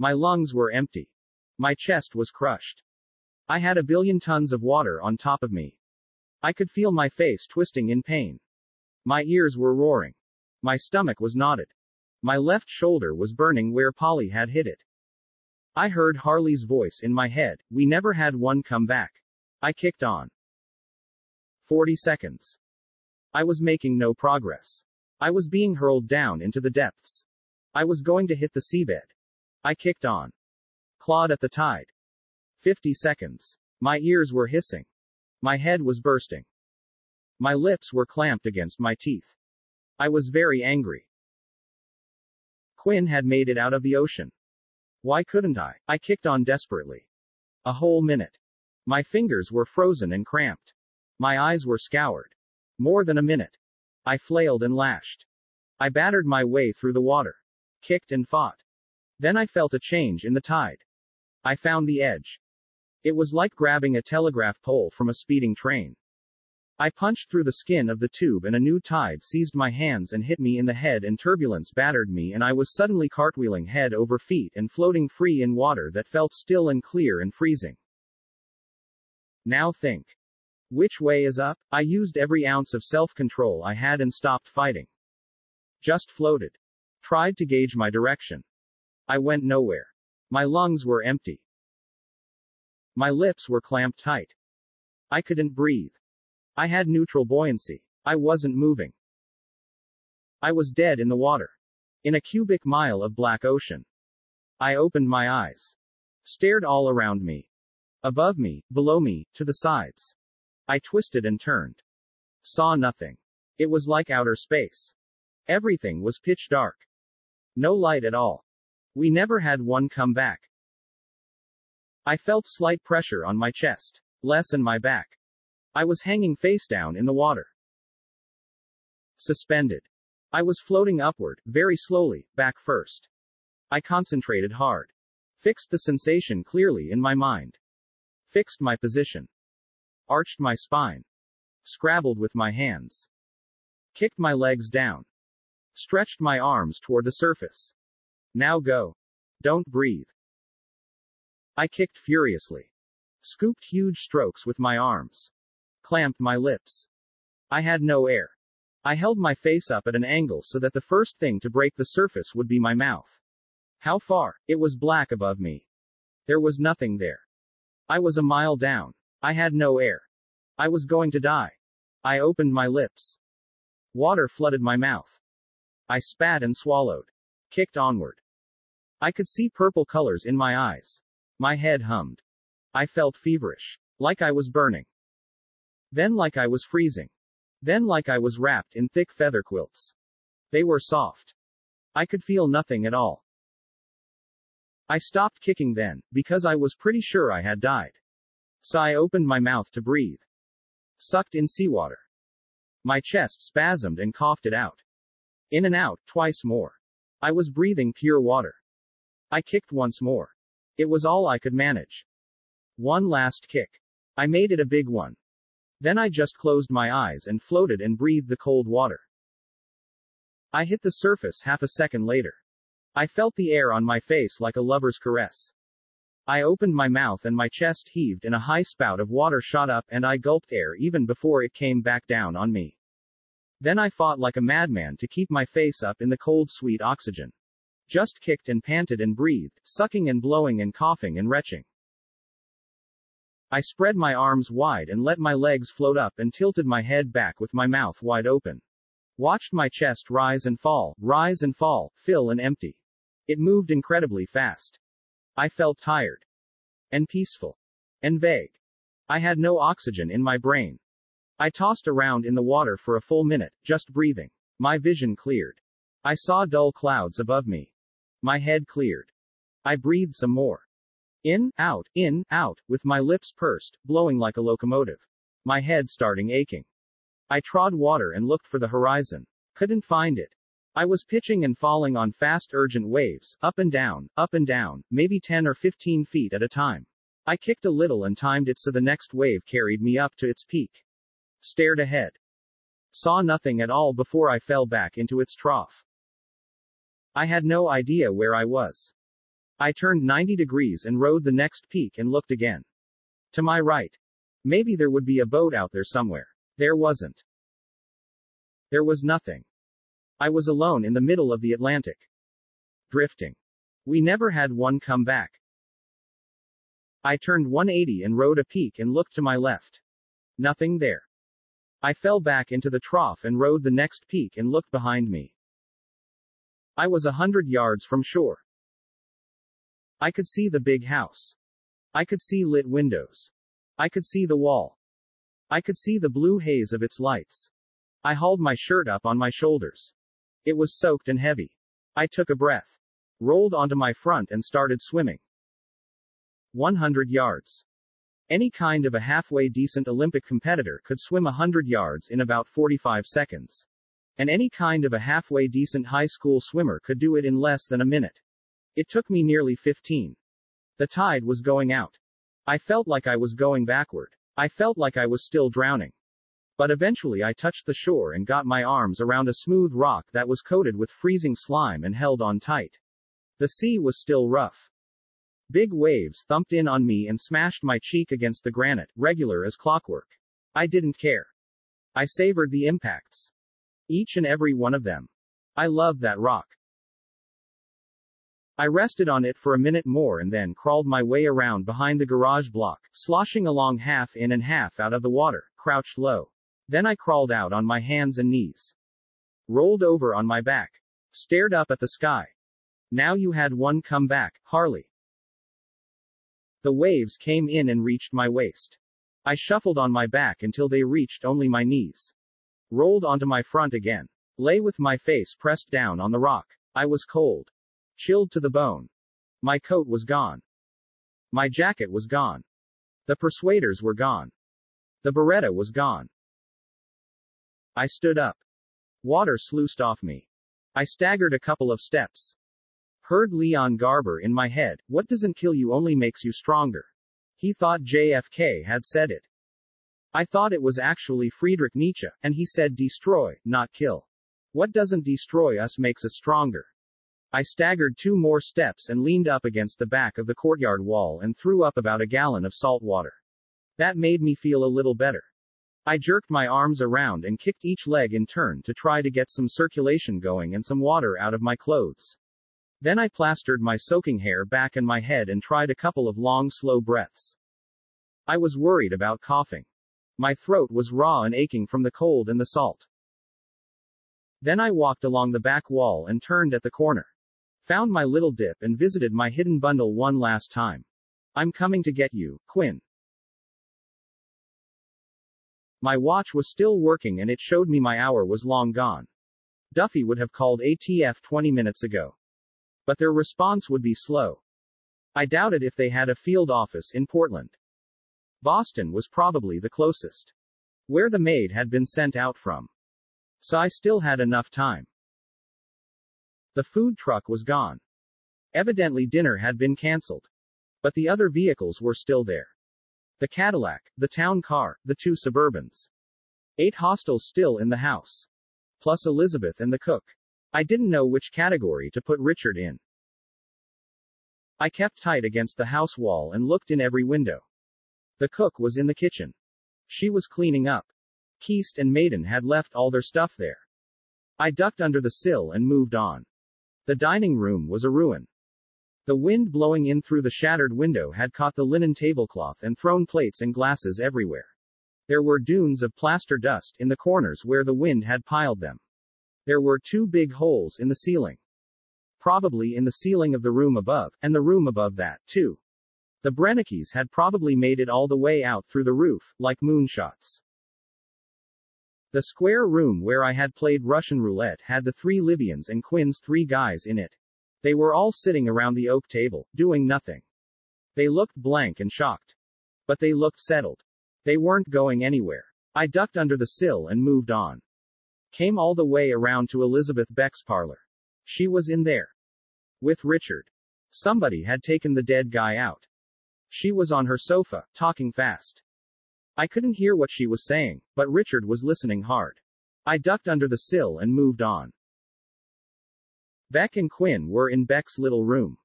My lungs were empty. My chest was crushed. I had a billion tons of water on top of me. I could feel my face twisting in pain. My ears were roaring. My stomach was knotted. My left shoulder was burning where Paulie had hit it. I heard Harley's voice in my head, we never had one come back. I kicked on. 40 seconds. I was making no progress. I was being hurled down into the depths. I was going to hit the seabed. I kicked on. Clawed at the tide. 50 seconds. My ears were hissing. My head was bursting. My lips were clamped against my teeth. I was very angry. Quinn had made it out of the ocean. Why couldn't I? I kicked on desperately. A whole minute. My fingers were frozen and cramped. My eyes were scoured. More than a minute. I flailed and lashed. I battered my way through the water. Kicked and fought. Then I felt a change in the tide. I found the edge. It was like grabbing a telegraph pole from a speeding train. I punched through the skin of the tube and a new tide seized my hands and hit me in the head and turbulence battered me and I was suddenly cartwheeling head over feet and floating free in water that felt still and clear and freezing. Now think. Which way is up? I used every ounce of self-control I had and stopped fighting. Just floated. Tried to gauge my direction. I went nowhere. My lungs were empty. My lips were clamped tight. I couldn't breathe. I had neutral buoyancy. I wasn't moving. I was dead in the water. In a cubic mile of black ocean. I opened my eyes. Stared all around me. Above me, below me, to the sides. I twisted and turned. Saw nothing. It was like outer space. Everything was pitch dark. No light at all. We never had one come back. I felt slight pressure on my chest. Less in my back. I was hanging face down in the water. Suspended. I was floating upward, very slowly, back first. I concentrated hard. Fixed the sensation clearly in my mind. Fixed my position. Arched my spine. Scrabbled with my hands. Kicked my legs down. Stretched my arms toward the surface. Now go. Don't breathe. I kicked furiously. Scooped huge strokes with my arms clamped my lips. I had no air. I held my face up at an angle so that the first thing to break the surface would be my mouth. How far? It was black above me. There was nothing there. I was a mile down. I had no air. I was going to die. I opened my lips. Water flooded my mouth. I spat and swallowed. Kicked onward. I could see purple colors in my eyes. My head hummed. I felt feverish. Like I was burning. Then like I was freezing. Then like I was wrapped in thick feather quilts. They were soft. I could feel nothing at all. I stopped kicking then, because I was pretty sure I had died. So I opened my mouth to breathe. Sucked in seawater. My chest spasmed and coughed it out. In and out, twice more. I was breathing pure water. I kicked once more. It was all I could manage. One last kick. I made it a big one. Then I just closed my eyes and floated and breathed the cold water. I hit the surface half a second later. I felt the air on my face like a lover's caress. I opened my mouth and my chest heaved and a high spout of water shot up and I gulped air even before it came back down on me. Then I fought like a madman to keep my face up in the cold sweet oxygen. Just kicked and panted and breathed, sucking and blowing and coughing and retching. I spread my arms wide and let my legs float up and tilted my head back with my mouth wide open. Watched my chest rise and fall, rise and fall, fill and empty. It moved incredibly fast. I felt tired. And peaceful. And vague. I had no oxygen in my brain. I tossed around in the water for a full minute, just breathing. My vision cleared. I saw dull clouds above me. My head cleared. I breathed some more. In, out, in, out, with my lips pursed, blowing like a locomotive. My head starting aching. I trod water and looked for the horizon. Couldn't find it. I was pitching and falling on fast urgent waves, up and down, up and down, maybe 10 or 15 feet at a time. I kicked a little and timed it so the next wave carried me up to its peak. Stared ahead. Saw nothing at all before I fell back into its trough. I had no idea where I was. I turned 90 degrees and rode the next peak and looked again. To my right. Maybe there would be a boat out there somewhere. There wasn't. There was nothing. I was alone in the middle of the Atlantic. Drifting. We never had one come back. I turned 180 and rode a peak and looked to my left. Nothing there. I fell back into the trough and rode the next peak and looked behind me. I was a hundred yards from shore. I could see the big house. I could see lit windows. I could see the wall. I could see the blue haze of its lights. I hauled my shirt up on my shoulders. It was soaked and heavy. I took a breath, rolled onto my front and started swimming. 100 yards. Any kind of a halfway decent Olympic competitor could swim 100 yards in about 45 seconds. And any kind of a halfway decent high school swimmer could do it in less than a minute. It took me nearly 15. The tide was going out. I felt like I was going backward. I felt like I was still drowning. But eventually I touched the shore and got my arms around a smooth rock that was coated with freezing slime and held on tight. The sea was still rough. Big waves thumped in on me and smashed my cheek against the granite, regular as clockwork. I didn't care. I savored the impacts. Each and every one of them. I loved that rock. I rested on it for a minute more and then crawled my way around behind the garage block, sloshing along half in and half out of the water, crouched low. Then I crawled out on my hands and knees. Rolled over on my back. Stared up at the sky. Now you had one come back, Harley. The waves came in and reached my waist. I shuffled on my back until they reached only my knees. Rolled onto my front again. Lay with my face pressed down on the rock. I was cold. Chilled to the bone. My coat was gone. My jacket was gone. The persuaders were gone. The beretta was gone. I stood up. Water sluiced off me. I staggered a couple of steps. Heard Leon Garber in my head, what doesn't kill you only makes you stronger. He thought JFK had said it. I thought it was actually Friedrich Nietzsche, and he said destroy, not kill. What doesn't destroy us makes us stronger. I staggered two more steps and leaned up against the back of the courtyard wall and threw up about a gallon of salt water. That made me feel a little better. I jerked my arms around and kicked each leg in turn to try to get some circulation going and some water out of my clothes. Then I plastered my soaking hair back in my head and tried a couple of long, slow breaths. I was worried about coughing. My throat was raw and aching from the cold and the salt. Then I walked along the back wall and turned at the corner. Found my little dip and visited my hidden bundle one last time. I'm coming to get you, Quinn. My watch was still working and it showed me my hour was long gone. Duffy would have called ATF 20 minutes ago. But their response would be slow. I doubted if they had a field office in Portland. Boston was probably the closest. Where the maid had been sent out from. So I still had enough time. The food truck was gone. Evidently dinner had been cancelled. But the other vehicles were still there. The Cadillac, the town car, the two Suburbans. Eight hostels still in the house. Plus Elizabeth and the cook. I didn't know which category to put Richard in. I kept tight against the house wall and looked in every window. The cook was in the kitchen. She was cleaning up. Keast and Maiden had left all their stuff there. I ducked under the sill and moved on. The dining room was a ruin. The wind blowing in through the shattered window had caught the linen tablecloth and thrown plates and glasses everywhere. There were dunes of plaster dust in the corners where the wind had piled them. There were two big holes in the ceiling. Probably in the ceiling of the room above, and the room above that, too. The Brennekes had probably made it all the way out through the roof, like moonshots. The square room where I had played Russian roulette had the three Libyans and Quinn's three guys in it. They were all sitting around the oak table, doing nothing. They looked blank and shocked. But they looked settled. They weren't going anywhere. I ducked under the sill and moved on. Came all the way around to Elizabeth Beck's parlor. She was in there. With Richard. Somebody had taken the dead guy out. She was on her sofa, talking fast. I couldn't hear what she was saying, but Richard was listening hard. I ducked under the sill and moved on. Beck and Quinn were in Beck's little room.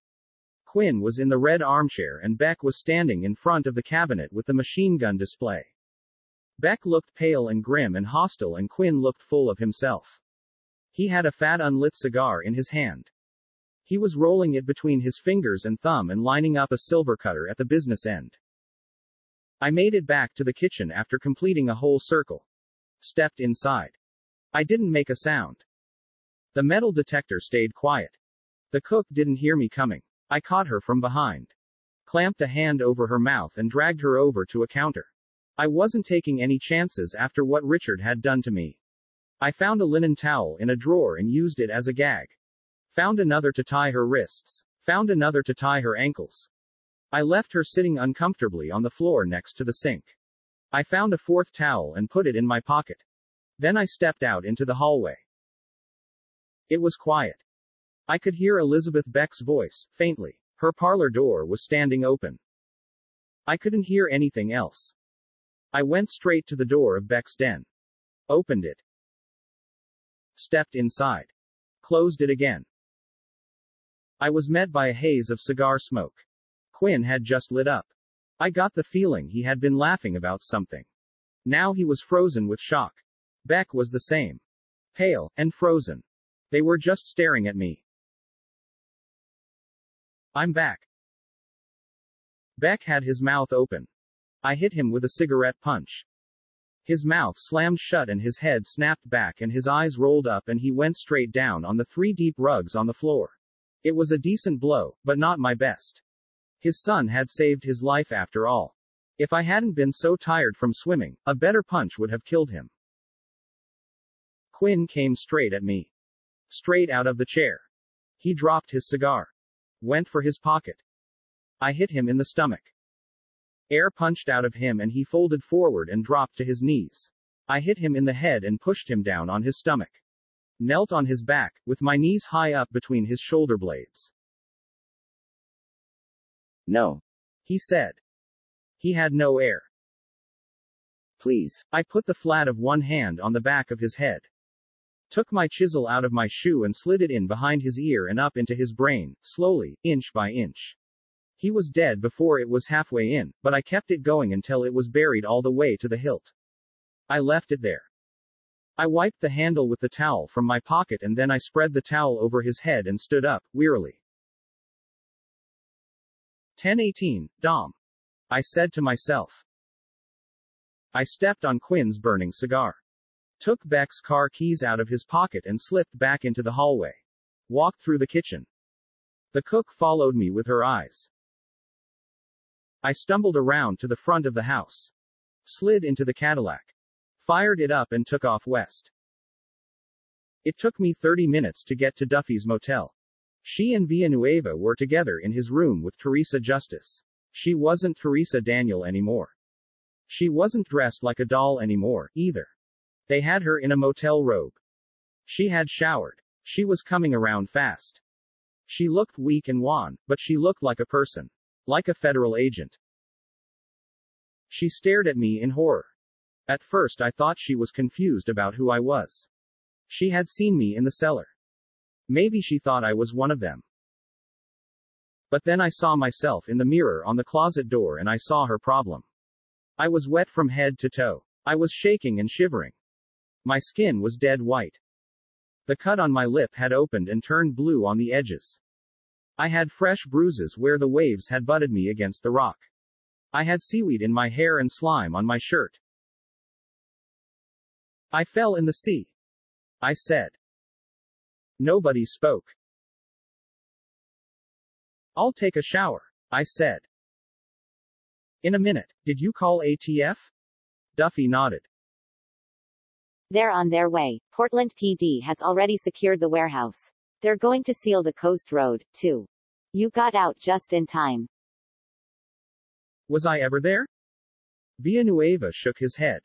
Quinn was in the red armchair and Beck was standing in front of the cabinet with the machine gun display. Beck looked pale and grim and hostile and Quinn looked full of himself. He had a fat unlit cigar in his hand. He was rolling it between his fingers and thumb and lining up a silver cutter at the business end. I made it back to the kitchen after completing a whole circle. Stepped inside. I didn't make a sound. The metal detector stayed quiet. The cook didn't hear me coming. I caught her from behind. Clamped a hand over her mouth and dragged her over to a counter. I wasn't taking any chances after what Richard had done to me. I found a linen towel in a drawer and used it as a gag. Found another to tie her wrists. Found another to tie her ankles. I left her sitting uncomfortably on the floor next to the sink. I found a fourth towel and put it in my pocket. Then I stepped out into the hallway. It was quiet. I could hear Elizabeth Beck's voice, faintly. Her parlor door was standing open. I couldn't hear anything else. I went straight to the door of Beck's den. Opened it. Stepped inside. Closed it again. I was met by a haze of cigar smoke. Quinn had just lit up. I got the feeling he had been laughing about something. Now he was frozen with shock. Beck was the same. Pale, and frozen. They were just staring at me. I'm back. Beck had his mouth open. I hit him with a cigarette punch. His mouth slammed shut and his head snapped back and his eyes rolled up and he went straight down on the three deep rugs on the floor. It was a decent blow, but not my best. His son had saved his life after all. If I hadn't been so tired from swimming, a better punch would have killed him. Quinn came straight at me. Straight out of the chair. He dropped his cigar. Went for his pocket. I hit him in the stomach. Air punched out of him and he folded forward and dropped to his knees. I hit him in the head and pushed him down on his stomach. Knelt on his back, with my knees high up between his shoulder blades. No. He said. He had no air. Please. I put the flat of one hand on the back of his head. Took my chisel out of my shoe and slid it in behind his ear and up into his brain, slowly, inch by inch. He was dead before it was halfway in, but I kept it going until it was buried all the way to the hilt. I left it there. I wiped the handle with the towel from my pocket and then I spread the towel over his head and stood up, wearily. 1018, Dom. I said to myself. I stepped on Quinn's burning cigar. Took Beck's car keys out of his pocket and slipped back into the hallway. Walked through the kitchen. The cook followed me with her eyes. I stumbled around to the front of the house. Slid into the Cadillac. Fired it up and took off west. It took me 30 minutes to get to Duffy's motel. She and Villanueva were together in his room with Teresa Justice. She wasn't Teresa Daniel anymore. She wasn't dressed like a doll anymore, either. They had her in a motel robe. She had showered. She was coming around fast. She looked weak and wan, but she looked like a person. Like a federal agent. She stared at me in horror. At first I thought she was confused about who I was. She had seen me in the cellar. Maybe she thought I was one of them. But then I saw myself in the mirror on the closet door and I saw her problem. I was wet from head to toe. I was shaking and shivering. My skin was dead white. The cut on my lip had opened and turned blue on the edges. I had fresh bruises where the waves had butted me against the rock. I had seaweed in my hair and slime on my shirt. I fell in the sea. I said. Nobody spoke. I'll take a shower, I said. In a minute, did you call ATF? Duffy nodded. They're on their way. Portland PD has already secured the warehouse. They're going to seal the coast road, too. You got out just in time. Was I ever there? Villanueva shook his head.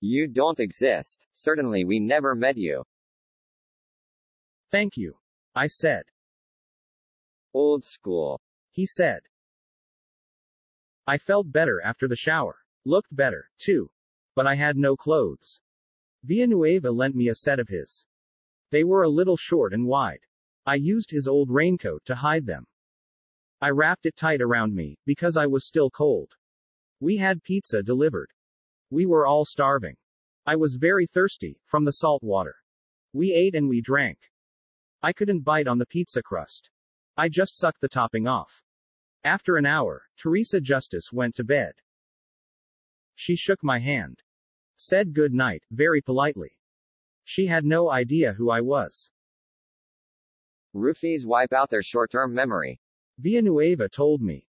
You don't exist. Certainly we never met you. Thank you. I said. Old school. He said. I felt better after the shower. Looked better, too. But I had no clothes. Villanueva lent me a set of his. They were a little short and wide. I used his old raincoat to hide them. I wrapped it tight around me, because I was still cold. We had pizza delivered. We were all starving. I was very thirsty, from the salt water. We ate and we drank. I couldn't bite on the pizza crust. I just sucked the topping off. After an hour, Teresa Justice went to bed. She shook my hand. Said good night, very politely. She had no idea who I was. Roofies wipe out their short-term memory. Villanueva told me.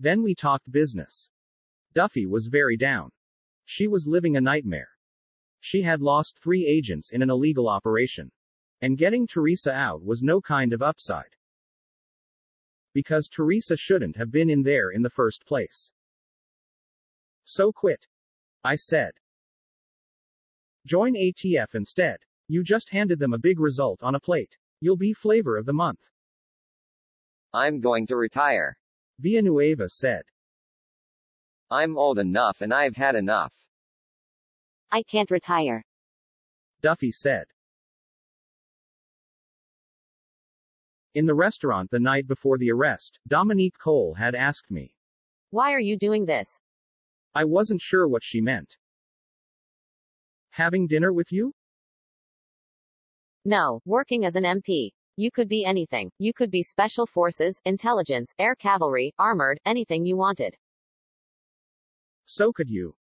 Then we talked business. Duffy was very down. She was living a nightmare. She had lost three agents in an illegal operation. And getting Teresa out was no kind of upside. Because Teresa shouldn't have been in there in the first place. So quit. I said. Join ATF instead. You just handed them a big result on a plate. You'll be flavor of the month. I'm going to retire. Villanueva said. I'm old enough and I've had enough. I can't retire. Duffy said. In the restaurant the night before the arrest, Dominique Kohl had asked me. Why are you doing this? I wasn't sure what she meant. Having dinner with you? No, working as an MP. You could be anything. You could be special forces, intelligence, air cavalry, armored, anything you wanted. So could you.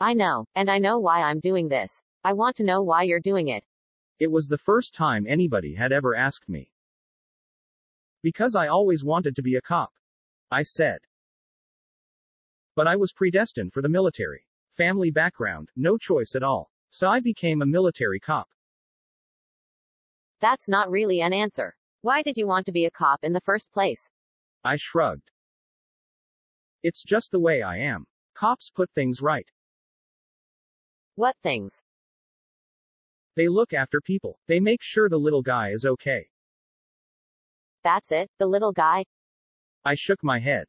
I know, and I know why I'm doing this. I want to know why you're doing it. It was the first time anybody had ever asked me. Because I always wanted to be a cop. I said. But I was predestined for the military. Family background, no choice at all. So I became a military cop. That's not really an answer. Why did you want to be a cop in the first place? I shrugged. It's just the way I am. Cops put things right. What things? They look after people. They make sure the little guy is okay. That's it, the little guy? I shook my head.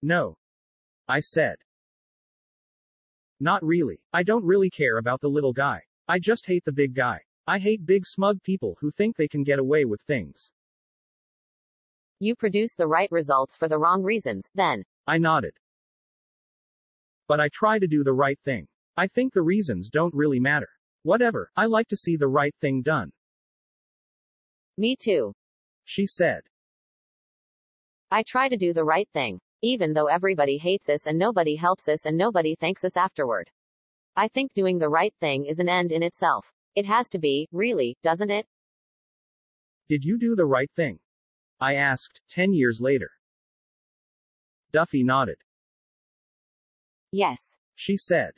No. I said. Not really. I don't really care about the little guy. I just hate the big guy. I hate big smug people who think they can get away with things. You produce the right results for the wrong reasons, then. I nodded. But I try to do the right thing. I think the reasons don't really matter. Whatever, I like to see the right thing done. Me too. She said. I try to do the right thing. Even though everybody hates us and nobody helps us and nobody thanks us afterward. I think doing the right thing is an end in itself. It has to be, really, doesn't it? Did you do the right thing? I asked, ten years later. Duffy nodded. Yes. She said.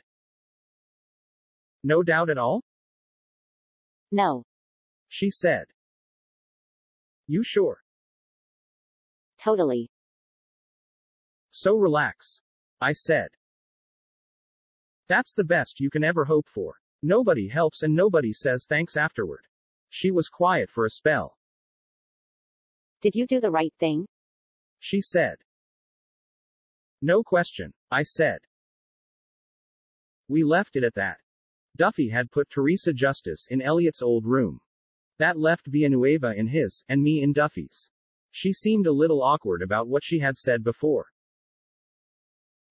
No doubt at all? No. She said. You sure? Totally. So relax. I said. That's the best you can ever hope for. Nobody helps and nobody says thanks afterward. She was quiet for a spell. Did you do the right thing? She said. No question, I said. We left it at that. Duffy had put Teresa Justice in Elliot's old room. That left Villanueva in his, and me in Duffy's. She seemed a little awkward about what she had said before.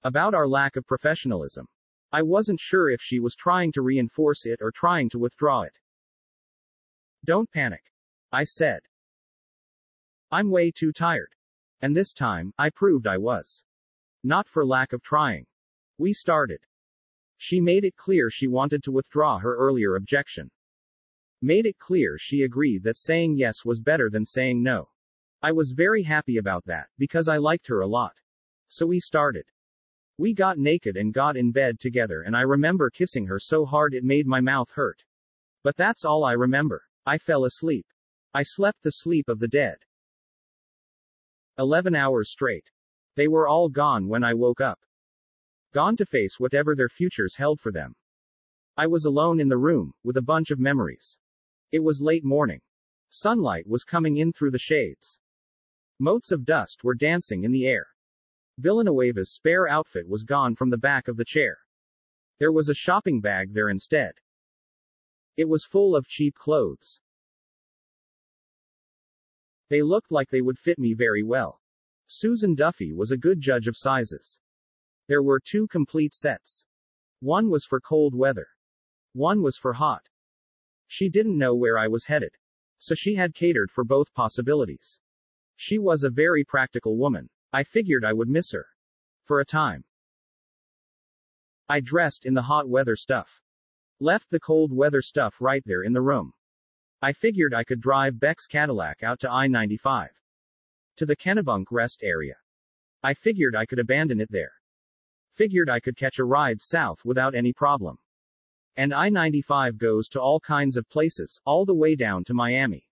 About our lack of professionalism. I wasn't sure if she was trying to reinforce it or trying to withdraw it. Don't panic. I said. I'm way too tired. And this time, I proved I was. Not for lack of trying. We started. She made it clear she wanted to withdraw her earlier objection. Made it clear she agreed that saying yes was better than saying no. I was very happy about that, because I liked her a lot. So we started. We got naked and got in bed together and I remember kissing her so hard it made my mouth hurt. But that's all I remember. I fell asleep. I slept the sleep of the dead. 11 hours straight. They were all gone when I woke up. Gone to face whatever their futures held for them. I was alone in the room, with a bunch of memories. It was late morning. Sunlight was coming in through the shades. Motes of dust were dancing in the air. Villanueva's spare outfit was gone from the back of the chair. There was a shopping bag there instead. It was full of cheap clothes. They looked like they would fit me very well. Susan Duffy was a good judge of sizes. There were two complete sets. One was for cold weather. One was for hot. She didn't know where I was headed. So she had catered for both possibilities. She was a very practical woman. I figured I would miss her. For a time. I dressed in the hot weather stuff. Left the cold weather stuff right there in the room. I figured I could drive Beck's Cadillac out to I-95. To the Kennebunk rest area. I figured I could abandon it there. Figured I could catch a ride south without any problem. And I-95 goes to all kinds of places, all the way down to Miami.